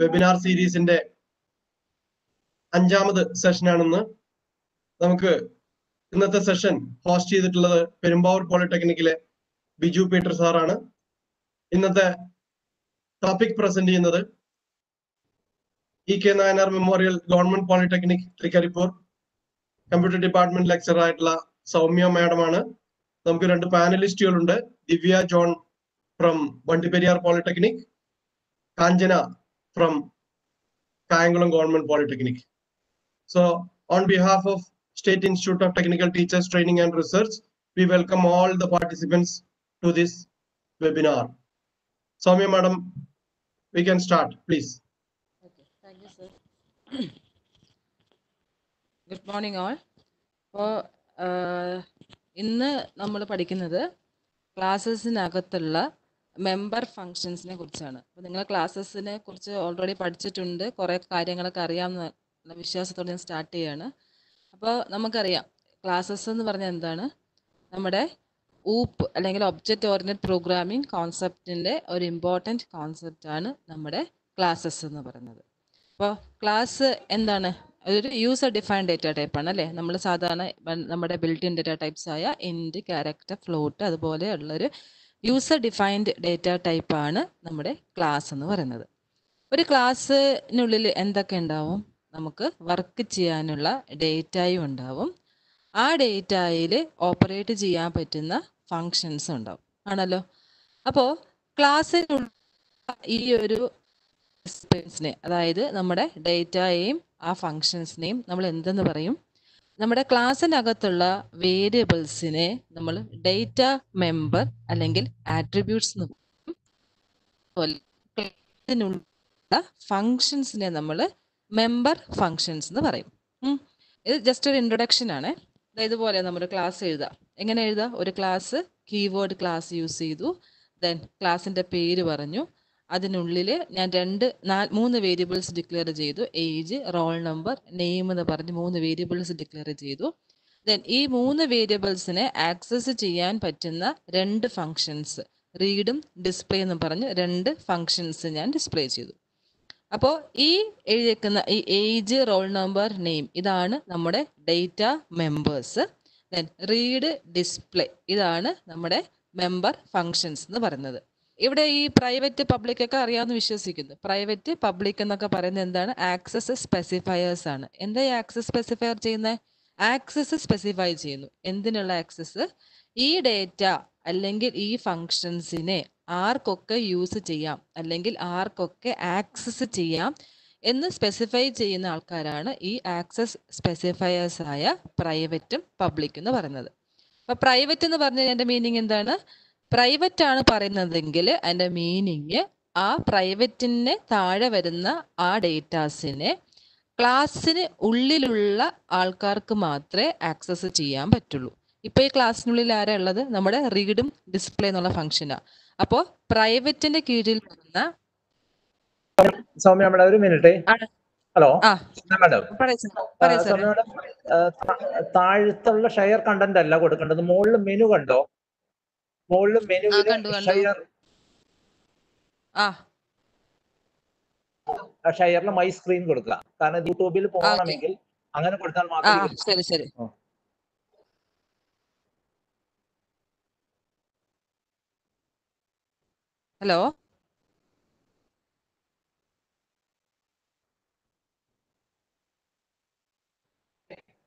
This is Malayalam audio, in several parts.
വെബിനാർ സീരീസിന്റെ അഞ്ചാമത് സെഷനാണെന്ന് നമുക്ക് ഇന്നത്തെ സെഷൻ ഹോസ്റ്റ് ചെയ്തിട്ടുള്ളത് പെരുമ്പാവൂർ പോളിടെക്നിക്കിലെ ബിജു പീറ്റർ സാറാണ്. ഇന്നത്തെ ടോപ്പിക് പ്രസന്റ് ചെയ്യുന്നത് E K Nayanar memorial government polytechnic Trikaripur computer department lecturer ആയിട്ടുള്ള സൗമ്യ മാഡമാണ്. നമുക്ക് രണ്ട് പാനലിസ്റ്റുകളുണ്ട് Divya John from Vandiperiyar polytechnic Kanchana from Kayangulam Government Polytechnic. So on behalf of State Institute of Technical Teachers Training and Research, we welcome all the participants to this webinar. Soumya madam, we can start, please. Okay, thank you, sir. Good morning all അപ്പോൾ ഇന്ന് നമ്മൾ പഠിക്കുന്നത് ക്ലാസ്സസിനകത്തുള്ള മെമ്പർ ഫങ്ഷൻസിനെ കുറിച്ചാണ്. അപ്പോൾ നിങ്ങൾ ക്ലാസ്സസിനെ കുറിച്ച് ഓൾറെഡി പഠിച്ചിട്ടുണ്ട്. കുറേ കാര്യങ്ങളൊക്കെ അറിയാമെന്ന വിശ്വാസത്തോടെ ഞാൻ സ്റ്റാർട്ട് ചെയ്യാണ്. അപ്പോൾ നമുക്കറിയാം ക്ലാസ്സസ് എന്ന് പറഞ്ഞാൽ എന്താണ്? നമ്മുടെ ഊപ്പ് അല്ലെങ്കിൽ ഒബ്ജക്റ്റ് ഓറിയന്റഡ് പ്രോഗ്രാമിംഗ് കോൺസെപ്റ്റിന്റെ ഒരു ഇമ്പോർട്ടന്റ് കോൺസെപ്റ്റാണ് നമ്മുടെ ക്ലാസ്സസ് എന്ന് പറയുന്നത്. അപ്പോൾ ക്ലാസ് എന്താണ്? ഒരു യൂസർ ഡിഫൈൻഡ് ഡേറ്റ ടൈപ്പ് അല്ലേ? നമ്മൾ സാധാരണ നമ്മുടെ ബിൽറ്റ് ഇൻ ഡേറ്റ ടൈപ്സ് ആയ ഇൻഡ് ക്യാരക്ടർ ഫ്ലോട്ട് അതുപോലെ ഉള്ളൊരു യൂസർ ഡിഫൈൻഡ് ഡേറ്റ ടൈപ്പ് ആണ് നമ്മുടെ ക്ലാസ് എന്ന് പറയുന്നത്. ഒരു ക്ലാസ്സിനുള്ളിൽ എന്തൊക്കെ ഉണ്ടാവും? നമുക്ക് വർക്ക് ചെയ്യാനുള്ള ഡേറ്റയും ഉണ്ടാവും. ആ ഡേറ്റയിൽ ഓപ്പറേറ്റ് ചെയ്യാൻ പറ്റുന്ന ഫങ്ഷൻസ് ഉണ്ടാവും. ആണല്ലോ? അപ്പോൾ ക്ലാസ്സിനുള്ള ഈ ഒരു അതായത് നമ്മുടെ ഡേറ്റയെയും ആ ഫങ്ഷൻസിനെയും നമ്മൾ എന്തെന്ന് പറയും? നമ്മുടെ ക്ലാസ്സിനകത്തുള്ള വേരിയബിൾസിനെ നമ്മൾ ഡേറ്റ മെമ്പർ അല്ലെങ്കിൽ ആട്രിബ്യൂട്ട്സ് എന്ന് ക്ലാസ്സിനുള്ള ഫങ്ഷൻസിനെ നമ്മൾ മെമ്പർ ഫങ്ഷൻസ് എന്ന് പറയും. ഇത് ജസ്റ്റ് ഒരു ഇൻട്രൊഡക്ഷൻ ആണ്. ഇതുപോലെ നമ്മൾ ക്ലാസ് എഴുതാം. എങ്ങനെ എഴുതാം? ഒരു ക്ലാസ് കീവേഡ് ക്ലാസ് യൂസ് ചെയ്തു. ദെൻ ക്ലാസ്സിന്റെ പേര് പറഞ്ഞു. അതിനുള്ളിൽ ഞാൻ രണ്ട് നാല് മൂന്ന് വേരിയബിൾസ് ഡിക്ലെയർ ചെയ്തു. ഏജ് റോൾ നമ്പർ നെയിം എന്ന് പറഞ്ഞ് മൂന്ന് വേരിയബിൾസ് ഡിക്ലെയർ ചെയ്തു. ദെൻ ഈ മൂന്ന് വേരിയബിൾസിനെ ആക്സസ് ചെയ്യാൻ പറ്റുന്ന രണ്ട് ഫങ്ഷൻസ് റീഡും ഡിസ്പ്ലേ എന്ന് പറഞ്ഞ് രണ്ട് ഫങ്ഷൻസ് ഞാൻ ഡിസ്പ്ലേ ചെയ്തു. അപ്പോൾ ഈ എഴുതിയേക്കുന്ന ഈ ഏജ് റോൾ നമ്പർ നെയിം ഇതാണ് നമ്മുടെ data members then read display ഇതാണ് നമ്മുടെ മെമ്പർ ഫങ്ഷൻസ് എന്ന് പറയുന്നത്. ഇവിടെ ഈ പ്രൈവറ്റ് പബ്ലിക് ഒക്കെ അറിയാമെന്ന് വിശ്വസിക്കുന്നു. പ്രൈവറ്റ് പബ്ലിക് എന്നൊക്കെ പറയുന്നത് എന്താണ്? ആക്സസ് സ്പെസിഫയേഴ്സ് ആണ്. എന്താ ഈ ആക്സസ് സ്പെസിഫയർ ചെയ്യുന്നത് ആക്സസ് സ്പെസിഫൈ ചെയ്യുന്നു. എന്തിനുള്ള ആക്സസ് ഈ ഡേറ്റ അല്ലെങ്കിൽ ഈ ഫങ്ഷൻസിനെ ആർക്കൊക്കെ യൂസ് ചെയ്യാം? അല്ലെങ്കിൽ ആർക്കൊക്കെ ആക്സസ് ചെയ്യാം? എന്ന് സ്പെസിഫൈ ചെയ്യുന്ന ആൾക്കാരാണ് ഈ ആക്സസ് സ്പെസിഫയേഴ്സ് ആയ പ്രൈവറ്റും പബ്ലിക് എന്ന് പറയുന്നത്. അപ്പൊ പ്രൈവറ്റ് എന്ന് പറഞ്ഞതിന്റെ മീനിങ് എന്താണ്? പ്രൈവറ്റ് ആണ് പറയുന്നതെങ്കിൽ അതിന്റെ മീനിങ് ആ പ്രൈവറ്റിന് താഴെ വരുന്ന ആ ഡേറ്റാസിനെ ക്ലാസ്സിന് ഉള്ളിലുള്ള ആൾക്കാർക്ക് മാത്രമേ ആക്സസ് ചെയ്യാൻ പറ്റുള്ളൂ. ഇപ്പോൾ ഈ ക്ലാസ്സിനുള്ളിൽ ആരാ ഉള്ളത്? നമ്മുടെ റീഡും ഡിസ്പ്ലേ എന്നുള്ള ഫംഗ്ഷനാണ് അപ്പോൾ പ്രൈവറ്റിന്റെ കീഴിൽ വരുന്ന സൗമ്യ മേഡം ഒരു മിനിറ്റ്. ഹലോ. സൗമ്യ മേഡം. താഴത്തുള്ള ഷെയർ കണ്ടന്റ് അല്ല കൊടുക്കേണ്ടത്. മുകളിൽ മെനു കണ്ടോ? ഷെയർ. ആ. ഷെയറിൽ മൈ സ്ക്രീൻ കൊടുക്കുക. കാരണം യൂട്യൂബിൽ പോകണമെങ്കിൽ അങ്ങനെ കൊടുത്താൽ മാത്രം മാത്രമേ ശരി ശരി. ഹലോ?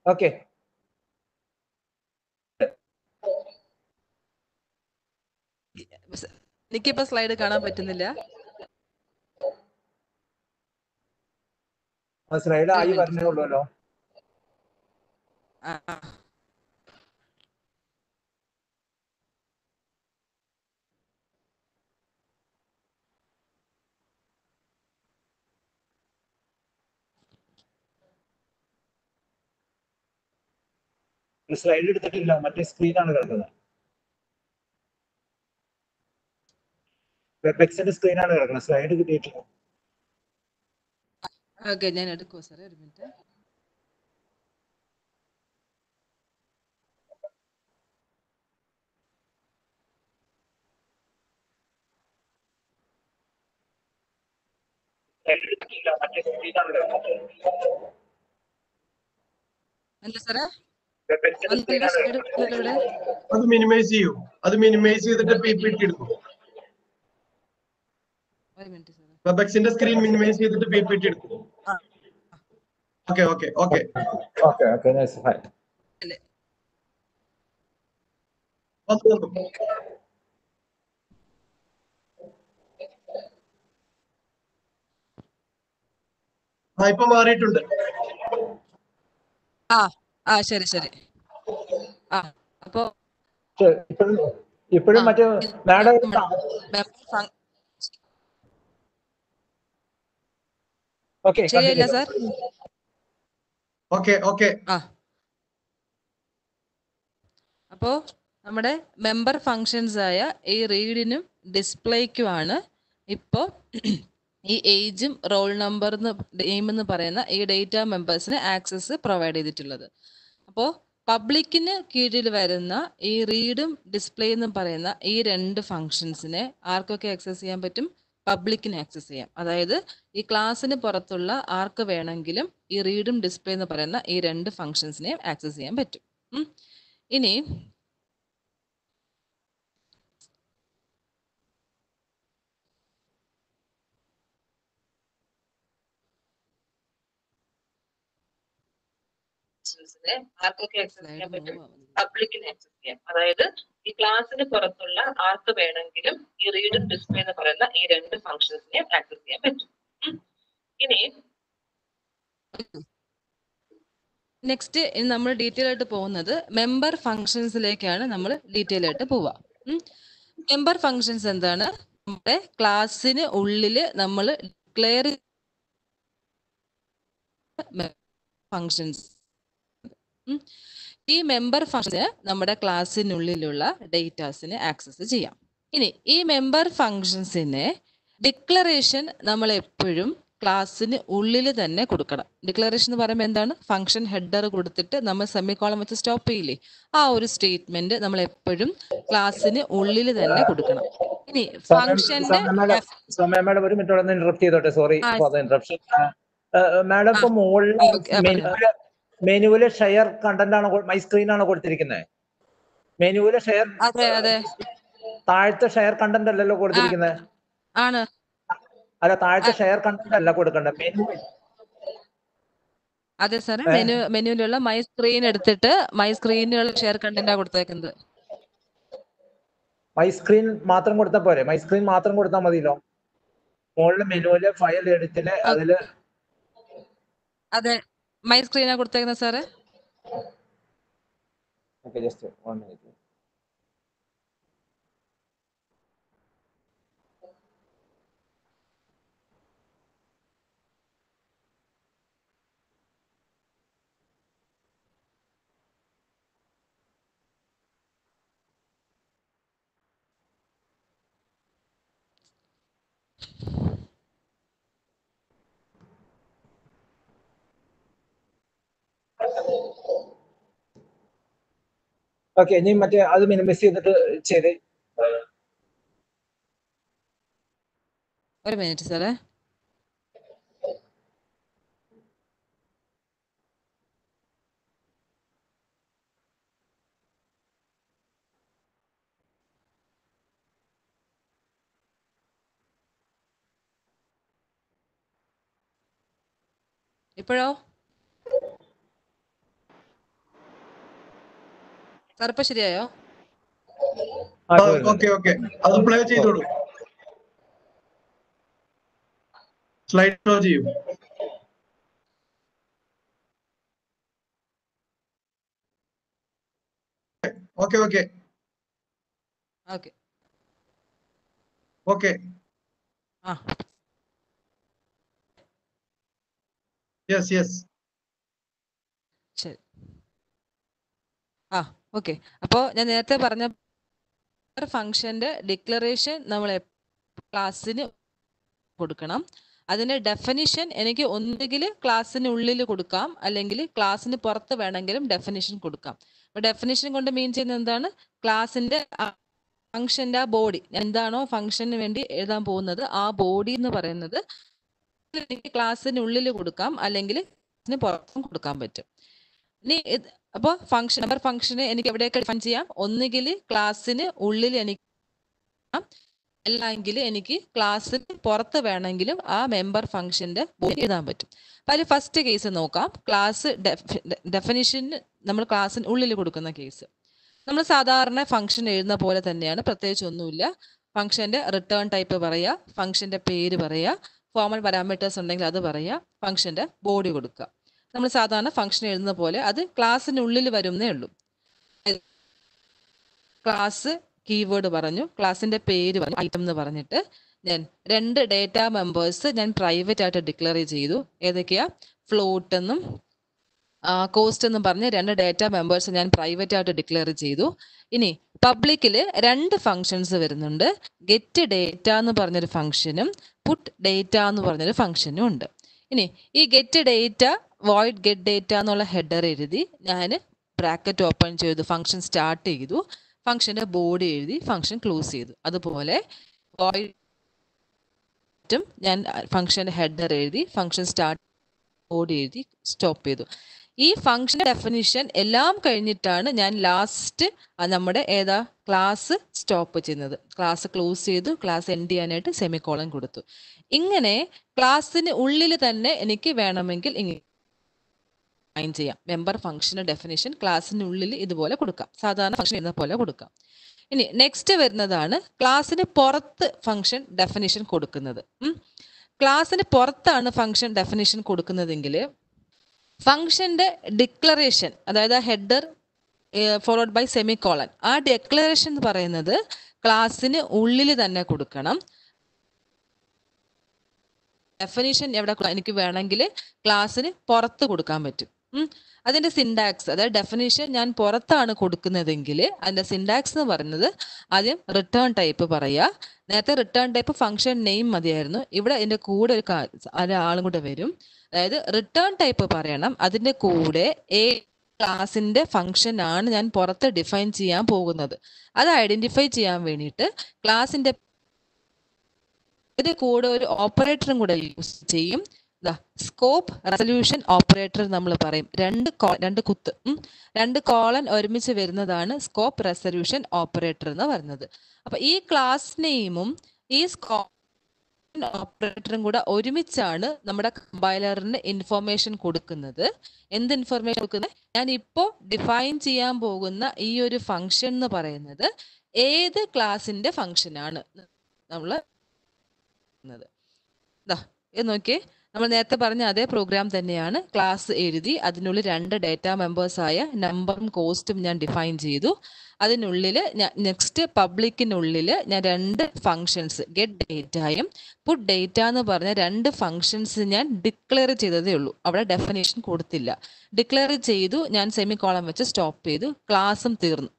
ഓക്കെ. എനിക്കിപ്പോ സ്ലൈഡ് കാണാൻ പറ്റുന്നില്ല സ്ലൈഡ് ആയി. ഉള്ളൂല്ലോ ആ. സ്ലൈഡ് എടുത്തിട്ടില്ല മറ്റേ സ്ക്രീനാണ് കിടക്കുന്നത് വെബെക്സിന്റെ സ്ക്രീനാണ് കിടക്കുന്നത് സ്ലൈഡ് കിട്ടിയിട്ടില്ല. ഓക്കെ ഞാൻ എടുക്കുമോ സാറേ ഒരു മിനിറ്റ് എന്താ സാറേ അത് മിനിമൈസ് ചെയ്യൂ. അത് മിനിമൈസ് ചെയ്തിട്ട് പി പി ടി എടുക്കും. വെബെക്സിന്റെ സ്ക്രീൻ മിനിമൈസ് ചെയ്തിട്ട് പി പി ടി എടുക്കും. ആ. Okay okay okay okay okay nice hi ആ ഇപ്പൊ മാറിയിട്ടുണ്ട്. ആ ആ ശരി ശരി. ആ അപ്പോ ഇപ്പോഴും മറ്റേ മാഡം ഓക്കെ ശരിയല്ല സാർ? Okay okay. ആ. അപ്പോ നമ്മുടെ മെമ്പർ ഫങ്ഷൻസ് ആയ ഈ റീഡിനും ഡിസ്പ്ലേക്കുമാണ് ഇപ്പോ ഈ ഏജും റോൾ നമ്പർ എന്ന് നെയിം എന്ന് പറയുന്ന ഈ ഡേറ്റ മെമ്പേഴ്സിന് ആക്സസ് പ്രൊവൈഡ് ചെയ്തിട്ടുള്ളത്. അപ്പോ പബ്ലിക്കിന് കീഴിൽ വരുന്ന ഈ റീഡും ഡിസ്പ്ലേ എന്നും പറയുന്ന ഈ രണ്ട് ഫങ്ഷൻസിനെ ആർക്കൊക്കെ ആക്സസ് ചെയ്യാൻ പറ്റും? പബ്ലിക്കിന് ആക്സസ് ചെയ്യാം അതായത് ഈ ക്ലാസ്സിന് പുറത്തുള്ള ആർക്ക് വേണമെങ്കിലും ഈ റീഡും ഡിസ്പ്ലേ എന്ന് പറയുന്ന ഈ രണ്ട് ഫങ്ഷൻസിനെയും ആക്സസ് ചെയ്യാൻ പറ്റും ഉം. ഇനി ആർക്കൊക്കെ ആക്സസ് ചെയ്യാൻ പറ്റും? പബ്ലിക്കിന് ആക്സസ് ചെയ്യാം. അതായത് ഈ ക്ലാസ്സിന് പുറത്തുള്ള ആർക്ക് വേണമെങ്കിലും ഈ റീഡും ഡിസ്പ്ലേ എന്ന് പറയുന്ന ഈ രണ്ട് ഫങ്ഷൻസിനെയും ആക്സസ് ചെയ്യാൻ പറ്റും. ഇനി നെക്സ്റ്റ് ഇനി നമ്മൾ ഡീറ്റെയിൽ ആയിട്ട് പോകുന്നത് മെമ്പർ ഫങ്ഷൻസിലേക്കാണ് നമ്മൾ ഡീറ്റെയിൽ ആയിട്ട് പോവുക. മെമ്പർ ഫങ്ഷൻസ് എന്താണ്? നമ്മുടെ ക്ലാസ്സിന് ഉള്ളിൽ നമ്മൾ ഡിക്ലെയർ ഫങ്ഷൻസ് ഈ മെമ്പർ ഫംഗ്ഷന് നമ്മുടെ ക്ലാസ്സിനുള്ളിലുള്ള ഡേറ്റാസിന് ആക്സസ് ചെയ്യാം. ഇനി ഈ മെമ്പർ ഫങ്ഷൻസിനെ ഡിക്ലറേഷൻ നമ്മൾ എപ്പോഴും ക്ലാസ്സിന് ഉള്ളിൽ തന്നെ കൊടുക്കണം. ഡിക്ലറേഷൻ എന്ന് പറയുമ്പോൾ എന്താണ്? ഫംഗ്ഷൻ ഹെഡർ കൊടുത്തിട്ട് നമ്മൾ സെമിക്കോളം വെച്ച് സ്റ്റോപ്പ് ചെയ്യില്ലേ? ആ ഒരു സ്റ്റേറ്റ്മെന്റ് നമ്മൾ എപ്പോഴും ക്ലാസ്സിന് ഉള്ളിൽ തന്നെ കൊടുക്കണം. ഇനി ഫംഗ്ഷന്റെ മാഡം ഒരു മിനിറ്റ് ഇന്ററപ്റ്റ് ചെയ്തോട്ടെ. സോറി മാഡം ഇപ്പൊ മുകളിൽ മെനുവിൽ ഷെയർ കണ്ടന്റ് ആണ് മൈ സ്ക്രീൻ ആണ് കൊടുത്തിരിക്കുന്നത് മെനുവിൽ ഷെയർ താഴത്തെ ഷെയർ കണ്ടന്റ് അല്ലല്ലോ കൊടുത്തിരിക്കുന്നത് അല്ല താഴത്തെ ഷെയർ കണ്ടന്റ് അല്ല കൊടുക്കേണ്ടത് മെനു അതെ സാറേ മെനു മെനുവിലുള്ള മൈ സ്ക്രീൻ എടുത്തിട്ട് മൈ സ്ക്രീനിലുള്ള ഷെയർ കണ്ടന്റാ കൊടുത്തേക്കുന്നത്. മൈ സ്ക്രീൻ മാത്രം കൊടുത്താൽ പോരെ? മൈ സ്ക്രീൻ മാത്രം കൊടുത്താൽ മതിയല്ലോ. മുകളിൽ മെനുവിലെ ഫയൽ എടുത്തിട്ട് അതിൽ അതെ. മൈ സ്ക്രീനാ കൊടുത്തേക്കുന്നത് സാറേ okay just one minute okay ഇനി മറ്റേ അത് മിനിമൈസ് ചെയ്തിട്ട് ചെയ്ത്. ഒരു മിനിറ്റ് സാറേ ഇപ്പോഴോ? സാർ ഇപ്പൊ ശരിയായോ. Okay okay. അത് പ്ലേ ചെയ്തോളൂ സ്ലൈഡ് ഷോ ചെയ്യും. Okay okay. ഓക്കെ. ഓക്കെ. ആ. യെസ് യെസ് ശരി. ആ. ഓക്കെ അപ്പോൾ ഞാൻ നേരത്തെ പറഞ്ഞ ഫംഗ്ഷന്റെ ഡിക്ലറേഷൻ നമ്മൾ ക്ലാസ്സിന് കൊടുക്കണം. അതിന്റെ ഡെഫിനിഷൻ എനിക്ക് ഒന്നുകിൽ ക്ലാസ്സിനുള്ളിൽ കൊടുക്കാം. അല്ലെങ്കിൽ ക്ലാസ്സിന് പുറത്ത് വേണമെങ്കിലും ഡെഫിനിഷൻ കൊടുക്കാം. അപ്പൊ ഡെഫിനിഷൻ കൊണ്ട് മീൻ ചെയ്യുന്നത് എന്താണ്? ക്ലാസ്സിന്റെ ഫംഗ്ഷന്റെ ആ ബോഡി എന്താണോ ഫംഗ്ഷന് വേണ്ടി എഴുതാൻ പോകുന്നത്? ആ ബോഡി എന്ന് പറയുന്നത് എനിക്ക് ക്ലാസ്സിനുള്ളിൽ കൊടുക്കാം. അല്ലെങ്കിൽ ക്ലാസ്സിന് പുറത്തും കൊടുക്കാൻ പറ്റും. ഇനി അപ്പോൾ ഫംഗ്ഷൻ നമ്പർ ഫംഗ്ഷന് എനിക്ക് എവിടെയൊക്കെ ഡിഫൈൻ ചെയ്യാം? ഒന്നുകിൽ ക്ലാസ്സിന് ഉള്ളിൽ എനിക്ക് അല്ലെങ്കിൽ എനിക്ക് ക്ലാസ്സിന് പുറത്ത് വേണമെങ്കിലും ആ മെമ്പർ ഫംഗ്ഷന്റെ എഴുതാൻ പറ്റും. അപ്പൊ അതിൽ ഫസ്റ്റ് കേസ് നോക്കാം. ക്ലാസ് ഡെഫിനിഷന് നമ്മൾ ക്ലാസ്സിന് ഉള്ളിൽ കൊടുക്കുന്ന കേസ് നമ്മൾ സാധാരണ ഫംഗ്ഷൻ എഴുതുന്ന പോലെ തന്നെയാണ്. പ്രത്യേകിച്ച് ഒന്നുമില്ല. ഫംഗ്ഷന്റെ റിട്ടേൺ ടൈപ്പ് പറയുക ഫംഗ്ഷന്റെ പേര് പറയുക ഫോമൽ പാരാമീറ്റേഴ്സ് ഉണ്ടെങ്കിൽ അത് പറയുക ഫംഗ്ഷന്റെ ബോഡി കൊടുക്കുക. നമ്മൾ സാധാരണ ഫംഗ്ഷൻ എഴുതുന്ന പോലെ അത് ക്ലാസ്സിനുള്ളിൽ വരുന്നേ ഉള്ളൂ. ക്ലാസ് കീവേഡ് പറഞ്ഞു ക്ലാസ്സിന്റെ പേര് പറഞ്ഞു ഐറ്റം എന്ന് പറഞ്ഞിട്ട്. ഞാൻ രണ്ട് ഡേറ്റ മെമ്പേഴ്സ് ഞാൻ പ്രൈവറ്റ് ആയിട്ട് ഡിക്ലെയർ ചെയ്തു. ഏതൊക്കെയാ? ഫ്ലോട്ട് എന്നും കോസ്റ്റ് എന്നും പറഞ്ഞ് രണ്ട് ഡേറ്റ മെമ്പേഴ്സ് ഞാൻ പ്രൈവറ്റ് ആയിട്ട് ഡിക്ലെയർ ചെയ്തു. ഇനി പബ്ലിക്കിൽ രണ്ട് ഫങ്ഷൻസ് വരുന്നുണ്ട്. ഗെറ്റ് ഡേറ്റ എന്ന് പറഞ്ഞൊരു ഫംഗ്ഷനും പുട്ട് ഡേറ്റ എന്ന് പറഞ്ഞൊരു ഫംഗ്ഷനും ഉണ്ട്. ഇനി ഈ get data void get data എന്നുള്ള ഹെഡർ എഴുതി ഞാൻ ബ്രാക്കറ്റ് ഓപ്പൺ ചെയ്തു ഫംഗ്ഷൻ സ്റ്റാർട്ട് ചെയ്തു ഫംഗ്ഷന്റെ ബോഡി എഴുതി ഫംഗ്ഷൻ ക്ലോസ് ചെയ്തു. അതുപോലെ വോയിഡ് ഞാൻ ഫംഗ്ഷന്റെ ഹെഡർ എഴുതി ഫംഗ്ഷൻ സ്റ്റാർട്ട് ബോഡി എഴുതി സ്റ്റോപ്പ് ചെയ്തു. ഈ ഫംഗ്ഷൻ ഡെഫിനിഷൻ എല്ലാം കഴിഞ്ഞിട്ടാണ് ഞാൻ ലാസ്റ്റ് നമ്മുടെ ഏതാ ക്ലാസ് സ്റ്റോപ്പ് ചെയ്യുന്നത്. ക്ലാസ് ക്ലോസ് ചെയ്തു ക്ലാസ് എൻഡ് ചെയ്യാനായിട്ട് സെമിക്കോളം കൊടുത്തു. ഇങ്ങനെ ക്ലാസ്സിന് ഉള്ളിൽ തന്നെ എനിക്ക് വേണമെങ്കിൽ ഇങ്ങനെ ഫൈൻ ചെയ്യാം. മെമ്പർ ഫംഗ്ഷന് ഡെഫിനിഷൻ ക്ലാസ്സിനുള്ളിൽ ഇതുപോലെ കൊടുക്കാം. സാധാരണ ഫംഗ്ഷൻ എന്ന പോലെ കൊടുക്കാം. ഇനി നെക്സ്റ്റ് വരുന്നതാണ് ക്ലാസ്സിന് പുറത്ത് ഫംഗ്ഷൻ ഡെഫിനിഷൻ കൊടുക്കുന്നത്. ക്ലാസ്സിന് പുറത്താണ് ഫംഗ്ഷൻ ഡെഫിനിഷൻ കൊടുക്കുന്നതെങ്കിൽ ഫംഗ്ഷന്റെ ഡിക്ലറേഷൻ അതായത് header followed by semicolon ആ ഡെക്ലറേഷൻ എന്ന് പറയുന്നത് ക്ലാസ്സിന് ഉള്ളിൽ തന്നെ കൊടുക്കണം. ഡെഫിനിഷൻ എവിടെ എനിക്ക് വേണമെങ്കിൽ ക്ലാസ്സിന് പുറത്ത് കൊടുക്കാൻ പറ്റും. അതിന്റെ സിൻഡാക്സ് അതായത് ഡെഫിനേഷൻ ഞാൻ പുറത്താണ് കൊടുക്കുന്നതെങ്കിൽ അതിന്റെ സിൻഡാക്സ് എന്ന് പറയുന്നത് ആദ്യം റിട്ടേൺ ടൈപ്പ് പറയുക. നേരത്തെ റിട്ടേൺ ടൈപ്പ് ഫംഗ്ഷൻ നെയിം മതിയായിരുന്നു. ഇവിടെ ഇതിന്റെ കൂടെ ഒരു ആളും കൂടെ വരും. അതായത് റിട്ടേൺ ടൈപ്പ് പറയണം. അതിന്റെ കൂടെ എ ക്ലാസിന്റെ ഫംഗ്ഷൻ ആണ് ഞാൻ പുറത്ത് ഡിഫൈൻ ചെയ്യാൻ പോകുന്നത്. അത് ഐഡന്റിഫൈ ചെയ്യാൻ വേണ്ടിയിട്ട് ക്ലാസിന്റെ ഇതിന്റെ കൂടെ ഒരു ഓപ്പറേറ്ററും കൂടെ യൂസ് ചെയ്യും. സ്കോപ്പ് റെസൊല്യൂഷൻ ഓപ്പറേറ്റർ നമ്മൾ പറയും. രണ്ട് രണ്ട് കുത്ത് രണ്ട് കോളൻ ഒരുമിച്ച് വരുന്നതാണ് സ്കോപ്പ് റെസൊല്യൂഷൻ ഓപ്പറേറ്റർ എന്ന് പറയുന്നത്. അപ്പൊ ഈ ക്ലാസ് നെയിമും ഈ സ്കോപ്പ് ഓപ്പറേറ്ററും കൂടെ ഒരുമിച്ചാണ് നമ്മുടെ കമ്പൈലറിന് ഇൻഫോർമേഷൻ കൊടുക്കുന്നത്. എന്ത് ഇൻഫർമേഷൻ കൊടുക്കുന്നത്? ഞാൻ ഇപ്പോൾ ഡിഫൈൻ ചെയ്യാൻ പോകുന്ന ഈ ഒരു ഫംഗ്ഷൻ എന്ന് പറയുന്നത് ഏത് ക്ലാസിന്റെ ഫംഗ്ഷൻ ആണ്. നമ്മൾ നോക്കിയേ. നമ്മൾ നേരത്തെ പറഞ്ഞ അതേ പ്രോഗ്രാം തന്നെയാണ് ക്ലാസ് എഴുതി അതിനുള്ളിൽ രണ്ട് ഡേറ്റ മെമ്പേഴ്സ് ആയ നമ്പറും കോസ്റ്റും ഞാൻ ഡിഫൈൻ ചെയ്തു. അതിനുള്ളിൽ നെക്സ്റ്റ് പബ്ലിക്കിനുള്ളിൽ ഞാൻ രണ്ട് ഫങ്ഷൻസ് ഗെറ്റ് ഡേറ്റായും പുട്ട് ഡേറ്റ എന്ന് പറഞ്ഞ രണ്ട് ഫങ്ഷൻസ് ഞാൻ ഡിക്ലെയർ ചെയ്തതേ ഉള്ളൂ. അവിടെ ഡെഫിനേഷൻ കൊടുത്തില്ല. ഡിക്ലെയർ ചെയ്തു ഞാൻ സെമി കോളം വെച്ച് സ്റ്റോപ്പ് ചെയ്തു ക്ലാസ്സും തീർന്നു.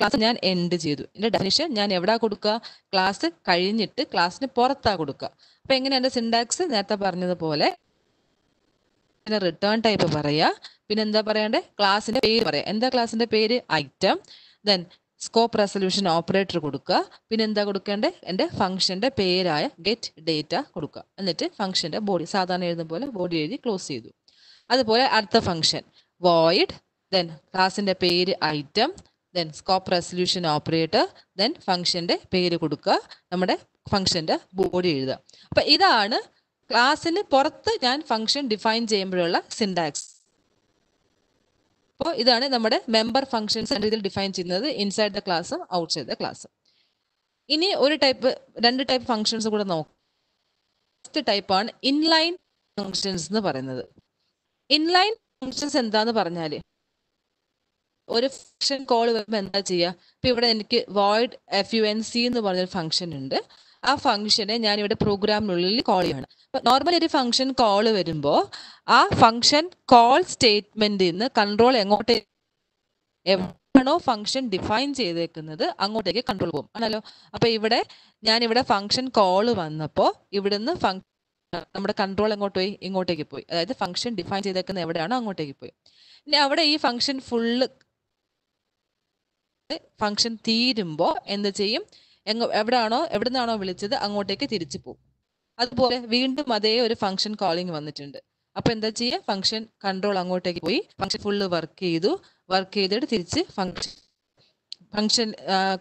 ക്ലാസ് ഞാൻ എൻഡ് ചെയ്തു. എന്റെ ഡെഫിനേഷൻ ഞാൻ എവിടെ കൊടുക്കുക ക്ലാസ് കഴിഞ്ഞിട്ട് ക്ലാസ്സിന് പുറത്താ കൊടുക്കുക അപ്പൊ എങ്ങനെ എന്റെ സിൻഡാക്സ് നേരത്തെ പറഞ്ഞതുപോലെ പിന്നെ റിട്ടേൺ ടൈപ്പ് പറയാ. പിന്നെ എന്താ പറയണ്ടേ? ക്ലാസിന്റെ പേര് പറയാം. എന്താ ക്ലാസിന്റെ പേര്? Item then scope resolution operator കൊടുക്കുക. പിന്നെ എന്താ കൊടുക്കേണ്ടത് എന്റെ ഫംഗ്ഷന്റെ പേരായ ഗെറ്റ് ഡേറ്റ കൊടുക്കുക. എന്നിട്ട് ഫംഗ്ഷന്റെ ബോഡി സാധാരണ എഴുതുന്ന പോലെ ബോഡി എഴുതി ക്ലോസ് ചെയ്തു. അതുപോലെ അടുത്ത ഫംഗ്ഷൻ വോയിഡ് ദെൻ ക്ലാസിന്റെ പേര് item then scope resolution operator then ഫംഗ്ഷന്റെ പേര് കൊടുക്കുക. നമ്മുടെ ഫംഗ്ഷന്റെ ബോഡി എഴുതുക. അപ്പൊ ഇതാണ് ക്ലാസ്സിന് പുറത്ത് ഞാൻ ഫംഗ്ഷൻ ഡിഫൈൻ ചെയ്യുമ്പോഴുള്ള സിൻഡാക്സ് അപ്പോൾ ഇതാണ് നമ്മുടെ മെമ്പർ ഫംഗ്ഷൻസ് രീതിയിൽ ഡിഫൈൻ ചെയ്യുന്നത് ഇൻസൈഡ് ദ ക്ലാസ്സും ഔട്ട്സൈഡ് ദ ക്ലാസ്സും ഇനി ഒരു ടൈപ്പ് രണ്ട് ടൈപ്പ് ഫംഗ്ഷൻസ് കൂടെ നോക്കാം. ഫസ്റ്റ് ടൈപ്പാണ് ഇൻലൈൻ ഫംഗ്ഷൻസ് എന്ന് പറയുന്നത്. ഇൻലൈൻ ഫംഗ്ഷൻസ് എന്താന്ന് പറഞ്ഞാൽ ഒരു ഫംഗ്ഷൻ കോൾ വരുമ്പോൾ എന്താ ചെയ്യുക? ഇപ്പൊ ഇവിടെ എനിക്ക് void F U N C എന്ന് പറഞ്ഞൊരു ഫംഗ്ഷൻ ഉണ്ട്. ആ ഫംഗ്ഷനെ ഞാൻ ഇവിടെ പ്രോഗ്രാമിനുള്ളിൽ കോൾ ചെയ്യണം നോർമലി ഒരു ഫംഗ്ഷൻ കോൾ വരുമ്പോൾ ആ ഫംഗ്ഷൻ കോൾ സ്റ്റേറ്റ്മെന്റിൽ നിന്ന് കൺട്രോൾ എങ്ങോട്ടേ എവിടെയാണോ ഫംഗ്ഷൻ ഡിഫൈൻ ചെയ്തേക്കുന്നത് അങ്ങോട്ടേക്ക് കൺട്രോൾ പോകും. ആണല്ലോ? അപ്പൊ ഇവിടെ ഞാൻ ഇവിടെ ഫംഗ്ഷൻ കോൾ വന്നപ്പോൾ ഇവിടുന്ന് ഫംഗ്ഷൻ നമ്മുടെ കൺട്രോൾ എങ്ങോട്ട് പോയി? ഇങ്ങോട്ടേക്ക് പോയി. അതായത് ഫംഗ്ഷൻ ഡിഫൈൻ ചെയ്തേക്കുന്ന എവിടെയാണോ അങ്ങോട്ടേക്ക് പോയി. ഇനി അവിടെ ഈ ഫംഗ്ഷൻ ഫുള്ള് ഫംഗ്ഷൻ തീരുമ്പോൾ എന്ത് ചെയ്യും? എങ്ങ എവിടെയാണോ എവിടെ നിന്നാണോ വിളിച്ചത് അങ്ങോട്ടേക്ക് തിരിച്ചു പോകും അതുപോലെ വീണ്ടും അതേ ഒരു ഫംഗ്ഷൻ കോളിംഗ് വന്നിട്ടുണ്ട്. അപ്പൊ എന്താ ചെയ്യുക ഫംഗ്ഷൻ കൺട്രോൾ അങ്ങോട്ടേക്ക് പോയി ഫംഗ്ഷൻ ഫുള്ള് വർക്ക് ചെയ്തു വർക്ക് ചെയ്തിട്ട് തിരിച്ച് ഫംഗ്ഷൻ ഫംഗ്ഷൻ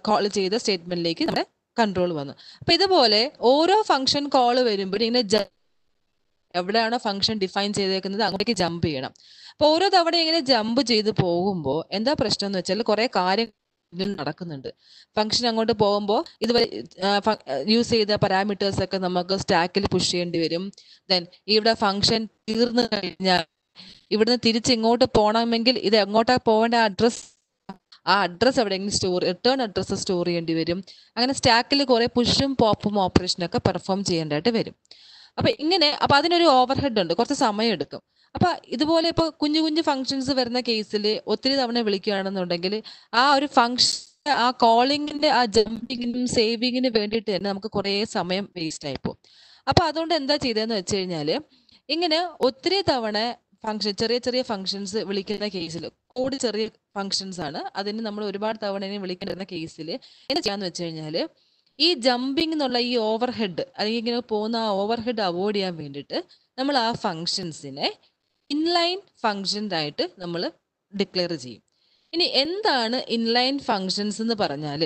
കോൾ ചെയ്ത സ്റ്റേറ്റ്മെന്റിലേക്ക് നമ്മുടെ കൺട്രോൾ വന്നു. അപ്പൊ ഇതുപോലെ ഓരോ ഫംഗ്ഷൻ കോൾ വരുമ്പോഴും ഇങ്ങനെ എവിടെയാണോ ഫംഗ്ഷൻ ഡിഫൈൻ ചെയ്തേക്കുന്നത് അങ്ങോട്ടേക്ക് ജമ്പ് ചെയ്യണം. അപ്പൊ ഓരോ തവണ ഇങ്ങനെ ജമ്പ് ചെയ്ത് പോകുമ്പോൾ എന്താ പ്രശ്നം എന്ന് വെച്ചാൽ കുറെ കാര്യങ്ങൾ ഇതിൽ നടക്കുന്നുണ്ട്. ഫംഗ്ഷൻ അങ്ങോട്ട് പോകുമ്പോൾ ഇതുവരെ യൂസ് ചെയ്ത പാരാമീറ്റേഴ്സ് ഒക്കെ നമുക്ക് സ്റ്റാക്കിൽ പുഷ് ചെയ്യേണ്ടി വരും. ദെൻ ഇവിടെ ഫംഗ്ഷൻ തീർന്നു കഴിഞ്ഞാൽ ഇവിടുന്ന് തിരിച്ച് ഇങ്ങോട്ട് പോകണമെങ്കിൽ ഇത് എങ്ങോട്ടാ പോകേണ്ട അഡ്രസ് ആ അഡ്രസ് എവിടെയെങ്കിലും സ്റ്റോർ റിട്ടേൺ അഡ്രസ്സ് സ്റ്റോർ ചെയ്യേണ്ടി വരും. അങ്ങനെ സ്റ്റാക്കിൽ കുറെ പുഷും പോപ്പും ഓപ്പറേഷനൊക്കെ പെർഫോം ചെയ്യേണ്ടതായിട്ട് വരും. അപ്പൊ ഇങ്ങനെ അപ്പൊ അതിനൊരു ഓവർഹെഡ് ഉണ്ട്. കുറച്ച് സമയം എടുക്കും. അപ്പൊ ഇതുപോലെ ഇപ്പൊ കുഞ്ഞു കുഞ്ഞു ഫങ്ഷൻസ് വരുന്ന കേസിൽ ഒത്തിരി തവണ വിളിക്കുകയാണെന്നുണ്ടെങ്കിൽ ആ ഒരു ഫങ്ഷൻ ആ കോളിങ്ങിന്റെ ആ ജമ്പിങ്ങിനും സേവിങ്ങിനും വേണ്ടിയിട്ട് തന്നെ നമുക്ക് കുറേ സമയം വേസ്റ്റ് ആയി പോകും. അപ്പൊ അതുകൊണ്ട് എന്താ ചെയ്തതെന്ന് വെച്ച് കഴിഞ്ഞാൽ ഇങ്ങനെ ഒത്തിരി തവണ ഫങ്ഷൻ ചെറിയ ചെറിയ ഫങ്ഷൻസ് വിളിക്കുന്ന കേസിൽ കൂടി ചെറിയ ഫങ്ഷൻസ് ആണ്. അതിന് നമ്മൾ ഒരുപാട് തവണ ഇനി വിളിക്കേണ്ട കേസിൽ എന്താ ചെയ്യാന്ന് വെച്ച് കഴിഞ്ഞാൽ ഈ ജമ്പിങ് എന്നുള്ള ഈ ഓവർഹെഡ് അല്ലെങ്കിൽ ഇങ്ങനെ പോകുന്ന ആ ഓവർഹെഡ് അവോയ്ഡ് ചെയ്യാൻ വേണ്ടിയിട്ട് നമ്മൾ ആ ഫങ്ഷൻസിനെ ഇൻലൈൻ ഫങ്ഷൻ ആയിട്ട് നമ്മൾ ഡിക്ലെയർ ചെയ്യും. ഇനി എന്താണ് ഇൻലൈൻ ഫങ്ഷൻസ് എന്ന് പറഞ്ഞാൽ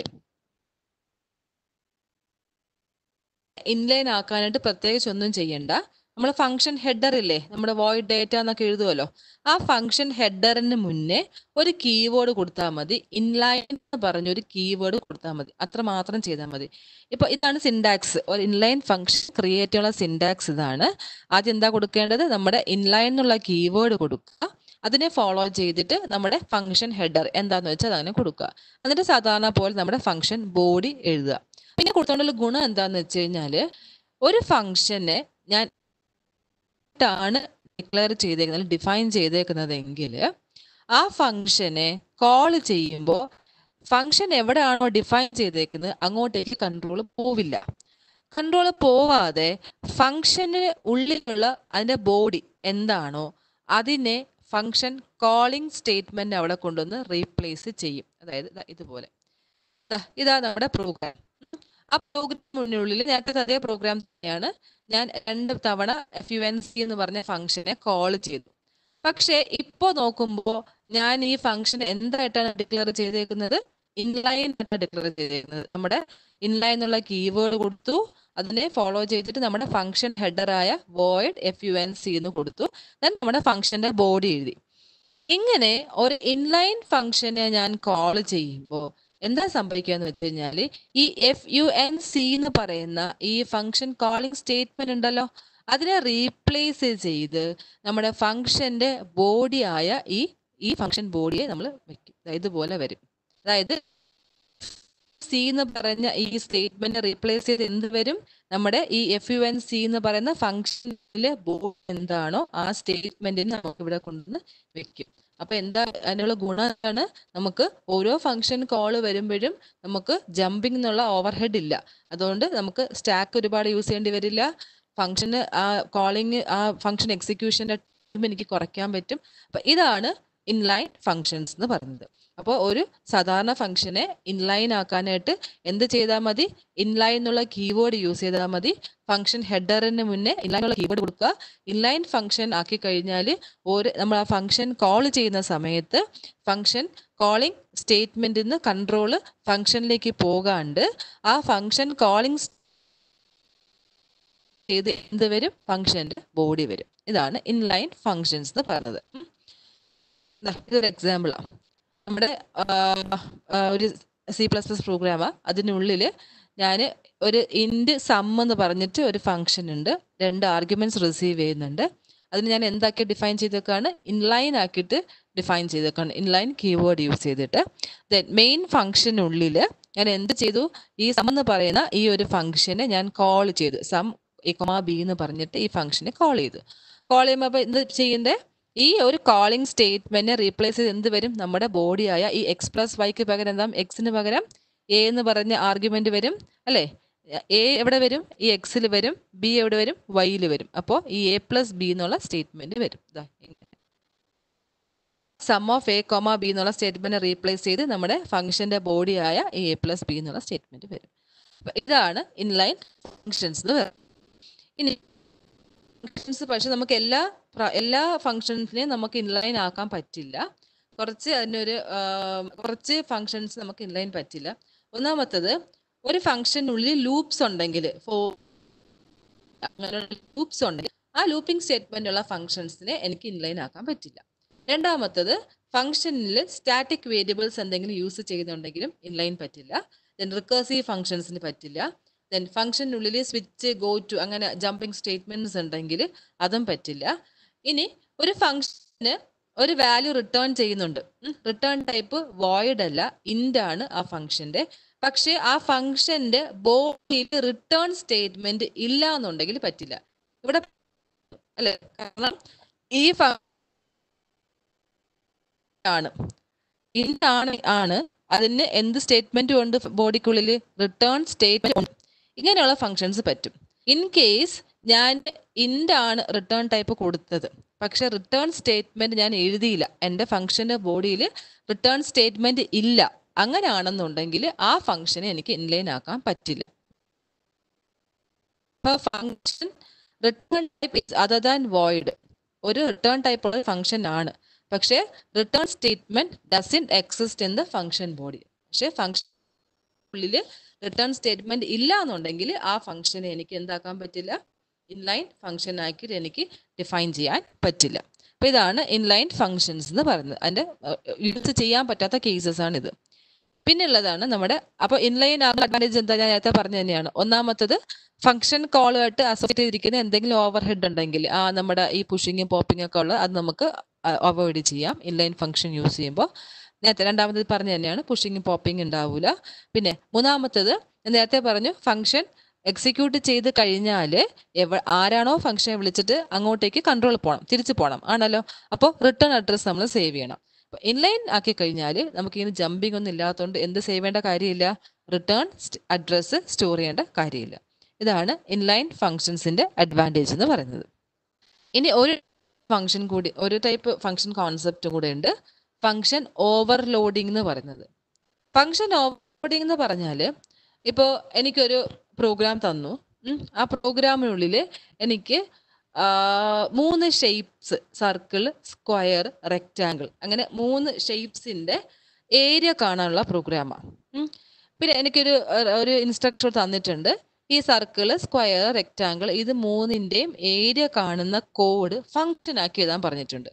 ഇൻലൈൻ ആക്കാനായിട്ട് പ്രത്യേകിച്ച് ഒന്നും ചെയ്യണ്ട. നമ്മൾ ഫംഗ്ഷൻ ഹെഡർ ഇല്ലേ? നമ്മുടെ വോയിഡ് ഡേറ്റ എന്നൊക്കെ എഴുതുമല്ലോ ആ ഫംഗ്ഷൻ ഹെഡറിന് മുന്നേ ഒരു കീവേഡ് കൊടുത്താൽ മതി. ഇൻലൈൻ എന്ന് പറഞ്ഞ ഒരു കീവേഡ് കൊടുത്താൽ മതി. അത്ര മാത്രം ചെയ്താൽ മതി. ഇപ്പൊ ഇതാണ് സിൻഡാക്സ് ഒരു ഇൻലൈൻ ഫംഗ്ഷൻ ക്രിയേറ്റ് ചെയ്യാനുള്ള സിൻഡാക്സ് ഇതാണ്. ആദ്യം എന്താ കൊടുക്കേണ്ടത്? നമ്മുടെ ഇൻലൈൻ എന്നുള്ള കീവേഡ് കൊടുക്കുക. അതിനെ ഫോളോ ചെയ്തിട്ട് നമ്മുടെ ഫംഗ്ഷൻ ഹെഡർ എന്താന്ന് വെച്ചാൽ അതങ്ങനെ കൊടുക്കുക. എന്നിട്ട് സാധാരണ പോലെ നമ്മുടെ ഫംഗ്ഷൻ ബോഡി എഴുതുക. പിന്നെ കൊടുത്തോണ്ടുള്ള ഗുണം എന്താന്ന് വെച്ച് കഴിഞ്ഞാൽ ഒരു ഫംഗ്ഷനെ ഞാൻ ആണ് ഡിക്ലെയർ ചെയ്തേക്കുന്നത് ഡിഫൈൻ ചെയ്തേക്കുന്നതെങ്കിൽ ആ ഫംഗ്ഷനെ കോൾ ചെയ്യുമ്പോൾ ഫംഗ്ഷൻ എവിടെയാണോ ഡിഫൈൻ ചെയ്തേക്കുന്നത് അങ്ങോട്ടേക്ക് കൺട്രോൾ പോവില്ല. കൺട്രോൾ പോവാതെ ഫംഗ്ഷന് ഉള്ളിലുള്ള അതിന്റെ ബോഡി എന്താണോ അതിനെ ഫംഗ്ഷൻ കോളിംഗ് സ്റ്റേറ്റ്മെന്റ് അവിടെ കൊണ്ടുവന്ന് റീപ്ലേസ് ചെയ്യും. അതായത് ഇതുപോലെ. ഇതാ നമ്മുടെ പ്രോഗ്രാം ആ പ്രോഗ്രാമിനുള്ളിൽ നേരത്തെ അതേ പ്രോഗ്രാം തന്നെയാണ്. ഞാൻ രണ്ട് തവണ എഫ് യു എൻ സി എന്ന് പറഞ്ഞ ഫംഗ്ഷനെ കോൾ ചെയ്തു. പക്ഷേ ഇപ്പോൾ നോക്കുമ്പോൾ ഞാൻ ഈ ഫംഗ്ഷൻ എന്തായിട്ടാണ് ഡിക്ലെയർ ചെയ്തേക്കുന്നത്? ഇൻലൈൻ ആണ് ഡിക്ലെയർ ചെയ്തേക്കുന്നത്. നമ്മുടെ ഇൻലൈൻ എന്നുള്ള കീവേഡ് കൊടുത്തു. അതിനെ ഫോളോ ചെയ്തിട്ട് നമ്മുടെ function ഹെഡറായ void F U N C എന്ന് കൊടുത്തു. ദെൻ നമ്മുടെ ഫംഗ്ഷന്റെ ബോഡി എഴുതി. ഇങ്ങനെ ഒരു ഇൻലൈൻ ഫംഗ്ഷനെ ഞാൻ കോൾ ചെയ്യുമ്പോൾ എന്താ സംഭവിക്കുക എന്ന് വെച്ച് കഴിഞ്ഞാൽ ഈ എഫ് യു എൻ സി എന്ന് പറയുന്ന ഈ ഫംഗ്ഷൻ കോളിംഗ് സ്റ്റേറ്റ്മെന്റ് ഉണ്ടല്ലോ അതിനെ റീപ്ലേസ് ചെയ്ത് നമ്മുടെ ഫംഗ്ഷന്റെ ബോഡി ആയ ഈ ഈ ഫംഗ്ഷൻ ബോഡിയെ നമ്മൾ വെക്കും. ഇതുപോലെ വരും. അതായത് സി എന്ന് പറഞ്ഞ ഈ സ്റ്റേറ്റ്മെന്റ് റീപ്ലേസ് ചെയ്ത് എന്ത് വരും? നമ്മുടെ ഈ എഫ് യു എൻ സി എന്ന് പറയുന്ന ഫംഗ്ഷനിലെ ബോഡി എന്താണോ ആ സ്റ്റേറ്റ്മെന്റിന് നമുക്ക് ഇവിടെ കൊണ്ടുവന്ന് വെക്കും. അപ്പൊ എന്താ അതിനുള്ള ഗുണമാണ് നമുക്ക് ഓരോ ഫംഗ്ഷൻ കോൾ വരുമ്പോഴും നമുക്ക് ജമ്പിംഗ് എന്നുള്ള ഓവർഹെഡ് ഇല്ല. അതുകൊണ്ട് നമുക്ക് സ്റ്റാക്ക് ഒരുപാട് യൂസ് ചെയ്യേണ്ടി വരില്ല. ഫംഗ്ഷന് ആ കോളിംഗ് ആ ഫംഗ്ഷൻ എക്സിക്യൂഷന്റെ എനിക്ക് കുറയ്ക്കാൻ പറ്റും. അപ്പൊ ഇതാണ് ഇൻലൈൻ ഫങ്ഷൻസ് എന്ന് പറയുന്നത്. അപ്പോൾ ഒരു സാധാരണ ഫംഗ്ഷനെ ഇൻലൈൻ ആക്കാനായിട്ട് എന്ത് ചെയ്താൽ മതി? ഇൻലൈൻ എന്നുള്ള കീവേഡ് യൂസ് ചെയ്താൽ മതി. ഫംഗ്ഷൻ ഹെഡറിന് മുന്നേ ഇൻലൈൻ ഉള്ള കീവേഡ് കൊടുക്കുക. ഇൻലൈൻ ഫംഗ്ഷൻ ആക്കി കഴിഞ്ഞാൽ ഒരു നമ്മൾ ആ ഫംഗ്ഷൻ കോൾ ചെയ്യുന്ന സമയത്ത് ഫംഗ്ഷൻ കോളിംഗ് സ്റ്റേറ്റ്മെന്റിൽ നിന്ന് കൺട്രോൾ ഫംഗ്ഷനിലേക്ക് പോകാണ്ട് ആ ഫംഗ്ഷൻ കോളിംഗ് ചെയ്ത് എന്ത് വരും? ഫംഗ്ഷന്റെ ബോഡി വരും. ഇതാണ് ഇൻലൈൻ ഫംഗ്ഷൻസ് എന്ന് പറഞ്ഞത്. ഇതൊരു എക്സാമ്പിളാണ് നമ്മുടെ ഒരു സി പ്ലസ് പ്ലസ് പ്രോഗ്രാമാണ് അതിനുള്ളിൽ ഞാൻ ഒരു ഇൻഡ് സം എന്ന് പറഞ്ഞിട്ട് ഒരു ഫംഗ്ഷൻ ഉണ്ട്. രണ്ട് ആർഗ്യുമെന്റ്സ് റിസീവ് ചെയ്യുന്നുണ്ട്. അതിന് ഞാൻ എന്താക്കി ഡിഫൈൻ ചെയ്തേക്കാണ്? ഇൻലൈൻ ആക്കിയിട്ട് ഡിഫൈൻ ചെയ്തേക്കാണ്. ഇൻലൈൻ കീവേഡ് യൂസ് ചെയ്തിട്ട്. ദെൻ മെയിൻ ഫംഗ്ഷനുള്ളിൽ ഞാൻ എന്ത് ചെയ്തു? ഈ സം എന്ന് പറയുന്ന ഈ ഒരു ഫംഗ്ഷനെ ഞാൻ കോൾ ചെയ്തു. സം എ കൊമ ബി എന്ന് പറഞ്ഞിട്ട് ഈ ഫംഗ്ഷനെ കോൾ ചെയ്തു. കോൾ ചെയ്യുമ്പോൾ എന്ത് ചെയ്യണ്ടേ? ഈ ഒരു കോളിംഗ് സ്റ്റേറ്റ്മെന്റിനെ റീപ്ലേസ് ചെയ്ത് എന്ത് വരും? നമ്മുടെ ബോഡിയായ ഈ എക്സ് പ്ലസ് വൈക്ക് പകരം എന്താ? എക്സിന് പകരം എ എന്ന് പറഞ്ഞ ആർഗ്യുമെന്റ് വരും അല്ലേ? എ എവിടെ വരും? ഈ എക്സിൽ വരും ബി എവിടെ വരും? വൈയിൽ വരും. അപ്പോൾ ഈ എ പ്ലസ് ബി എന്നുള്ള സ്റ്റേറ്റ്മെന്റ് വരും. Sum of A comma B എന്നുള്ള സ്റ്റേറ്റ്മെന്റ് റീപ്ലേസ് ചെയ്ത് നമ്മുടെ ഫംഗ്ഷന്റെ ബോഡിയായ എ പ്ലസ് ബി എന്നുള്ള സ്റ്റേറ്റ്മെന്റ് വരും. ഇതാണ് ഇൻലൈൻ ഫംഗ്ഷൻസ് എന്ന് പറയുന്നത്. ഇനി ഫംഗ്ഷൻസ് പക്ഷെ നമുക്ക് എല്ലാ എല്ലാ ഫങ്ഷൻസിനെയും നമുക്ക് ഇൻലൈൻ ആക്കാൻ പറ്റില്ല. കുറച്ച് അതിനൊരു കുറച്ച് ഫങ്ഷൻസ് നമുക്ക് ഇൻലൈൻ പറ്റില്ല. ഒന്നാമത്തത് ഒരു ഫംഗ്ഷനുള്ളിൽ ലൂപ്സ് ഉണ്ടെങ്കിൽ ഫോർ ലൂപ്സ് ഉണ്ടെങ്കിൽ ആ ലൂപ്പിംഗ് സ്റ്റേറ്റ്മെന്റ് ഉള്ള ഫംഗ്ഷൻസിനെ എനിക്ക് ഇൻലൈൻ ആക്കാൻ പറ്റില്ല. രണ്ടാമത്തത് ഫംഗ്ഷനിൽ സ്റ്റാറ്റിക് വേരിയബിൾസ് എന്തെങ്കിലും യൂസ് ചെയ്യുന്നുണ്ടെങ്കിലും ഇൻലൈൻ പറ്റില്ല. ദെൻ റിക്കേഴ്സീവ് ഫംഗ്ഷൻസിന് പറ്റില്ല. ദെൻ ഫംഗ്ഷനുള്ളിൽ സ്വിച്ച് ഗോ ടു അങ്ങനെ ജമ്പിങ് സ്റ്റേറ്റ്മെന്റ്സ് ഉണ്ടെങ്കിൽ അതും പറ്റില്ല. ഇനി ഒരു ഫംഗ്ഷന് ഒരു വാല്യൂ റിട്ടേൺ ചെയ്യുന്നുണ്ട്. റിട്ടേൺ ടൈപ്പ് വോയിഡ് അല്ല ഇൻഡ് ആണ് ആ ഫംഗ്ഷന്റെ പക്ഷേ ആ ഫംഗ്ഷന്റെ ബോഡിയിൽ റിട്ടേൺ സ്റ്റേറ്റ്മെന്റ് ഇല്ല എന്നുണ്ടെങ്കിൽ പറ്റില്ല. ഇവിടെ അല്ലെ? കാരണം ഈ ആണ്. ഇൻഡ് ആണ് അതിന് എന്ത് സ്റ്റേറ്റ്മെന്റ് ഉണ്ട് ബോഡിക്കുള്ളിൽ റിട്ടേൺ സ്റ്റേറ്റ്മെന്റ് ഇങ്ങനെയുള്ള ഫങ്ഷൻസ് പറ്റും. ഇൻ കേസ് ഞാൻ ഇൻഡ് ആണ് റിട്ടേൺ ടൈപ്പ് കൊടുത്തത്. പക്ഷെ റിട്ടേൺ സ്റ്റേറ്റ്മെന്റ് ഞാൻ എഴുതിയില്ല. എന്റെ ഫംഗ്ഷന്റെ ബോഡിയിൽ റിട്ടേൺ സ്റ്റേറ്റ്മെന്റ് ഇല്ല. അങ്ങനെയാണെന്നുണ്ടെങ്കിൽ ആ ഫംഗ്ഷനെ എനിക്ക് ഇൻലൈൻ ആക്കാൻ പറ്റില്ല. ഇപ്പൊ function return type other than void ഒരു റിട്ടേൺ ടൈപ്പ് ഉള്ള ഫംഗ്ഷൻ ആണ്. പക്ഷേ return statement doesn't exist in the function body പക്ഷേ ഫംഗ്ഷൻ ഉള്ളിൽ റിട്ടേൺ സ്റ്റേറ്റ്മെന്റ് ഇല്ല എന്നുണ്ടെങ്കിൽ ആ ഫംഗ്ഷനെ എനിക്ക് എന്താക്കാൻ പറ്റില്ല? ഇൻലൈൻ ഫംഗ്ഷൻ ആക്കി എനിക്ക് ഡിഫൈൻ ചെയ്യാൻ പറ്റില്ല. അപ്പോൾ ഇതാണ് ഇൻലൈൻ ഫങ്ഷൻസ് എന്ന് പറയുന്നത്. അതിന്റെ യൂസ് ചെയ്യാൻ പറ്റാത്ത കേസസ് ആണ് ഇത്. പിന്നെ ഉള്ളതാണ് നമ്മുടെ അപ്പോൾ ഇൻലൈൻ ആകുന്ന അഡ്വാന്റേജ് എന്താ? ഞാൻ നേരത്തെ പറഞ്ഞു തന്നെയാണ്. ഒന്നാമത്തത് ഫംഗ്ഷൻ കോളുമായിട്ട് അസോസിയേറ്റ് ചെയ്തിരിക്കുന്ന എന്തെങ്കിലും ഓവർ ഹെഡ് ഉണ്ടെങ്കിൽ ആ നമ്മുടെ ഈ പുഷിങ്ങും പോപ്പിംഗ് ഒക്കെ ഉള്ളത് അത് നമുക്ക് അവോയ്ഡ് ചെയ്യാം. ഇൻലൈൻ ഫംഗ്ഷൻ യൂസ് ചെയ്യുമ്പോൾ. നേരത്തെ രണ്ടാമത്തത് പറഞ്ഞു തന്നെയാണ്. പുഷിങ്ങും പോപ്പിംഗ് ഉണ്ടാവില്ല പിന്നെ മൂന്നാമത്തത് നേരത്തെ പറഞ്ഞു ഫംഗ്ഷൻ എക്സിക്യൂട്ട് ചെയ്ത് കഴിഞ്ഞാൽ എവ ആരാണോ ഫംഗ്ഷനെ വിളിച്ചിട്ട് അങ്ങോട്ടേക്ക് കൺട്രോൾ പോകണം തിരിച്ചു പോകണം ആണല്ലോ? അപ്പോൾ റിട്ടേൺ അഡ്രസ്സ് നമ്മൾ സേവ് ചെയ്യണം. അപ്പോൾ ഇൻലൈൻ ആക്കി കഴിഞ്ഞാൽ നമുക്ക് ഇങ്ങനെ ജമ്പിംഗ് ഒന്നും ഇല്ലാത്തതുകൊണ്ട് എന്ത് സേവ് ചെയ്യേണ്ട കാര്യമില്ല? റിട്ടേൺ അഡ്രസ്സ് സ്റ്റോർ ചെയ്യേണ്ട കാര്യമില്ല. ഇതാണ് ഇൻലൈൻ ഫങ്ഷൻസിന്റെ അഡ്വാന്റേജ് എന്ന് പറയുന്നത്. ഇനി ഒരു ഫംഗ്ഷൻ കൂടി ഒരു ടൈപ്പ് ഫംഗ്ഷൻ കോൺസെപ്റ്റ് കൂടെ ഉണ്ട്. ഫംഗ്ഷൻ ഓവർലോഡിംഗ് എന്ന് പറയുന്നത്. ഫംഗ്ഷൻ ഓവർലോഡിംഗ് എന്ന് പറഞ്ഞാൽ ഇപ്പോൾ എനിക്കൊരു പ്രോഗ്രാം തന്നു. ആ പ്രോഗ്രാമിനുള്ളിൽ എനിക്ക് മൂന്ന് ഷേപ്സ് സർക്കിൾ സ്ക്വയർ റെക്റ്റാങ്കിൾ അങ്ങനെ മൂന്ന് ഷേപ്സിന്റെ ഏരിയ കാണാനുള്ള പ്രോഗ്രാമാണ് പിന്നെ എനിക്കൊരു ഒരു ഇൻസ്ട്രക്ടർ തന്നിട്ടുണ്ട്. ഈ സർക്കിൾ സ്ക്വയർ റെക്റ്റാങ്കിൾ ഇത് മൂന്നിന്റെയും ഏരിയ കാണുന്ന കോഡ് ഫങ്ഷൻ ആക്കി എഴുതാൻ പറഞ്ഞിട്ടുണ്ട്.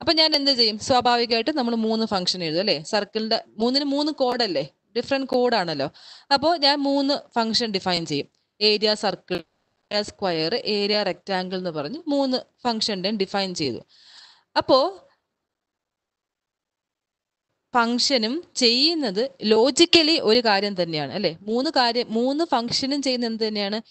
അപ്പം ഞാൻ എന്ത് ചെയ്യും? സ്വാഭാവികമായിട്ട് നമ്മൾ മൂന്ന് ഫംഗ്ഷൻ എഴുതും അല്ലേ? സർക്കിളിന്റെ മൂന്നിന് മൂന്ന് കോഡല്ലേ ഡിഫറെന്റ് കോഡാണല്ലോ അപ്പോൾ ഞാൻ മൂന്ന് ഫംഗ്ഷൻ ഡിഫൈൻ ചെയ്യും. Area circle area square area rectangle എന്ന് പറഞ്ഞ് മൂന്ന് ഫംഗ്ഷന്റെ ഡിഫൈൻ ചെയ്തു. അപ്പോൾ ഫംഗ്ഷനും ചെയ്യുന്നത് ലോജിക്കലി ഒരു കാര്യം തന്നെയാണ് അല്ലെ? മൂന്ന് കാര്യം മൂന്ന് ഫംഗ്ഷനും ചെയ്യുന്നത് എന്ത് തന്നെയാണ്?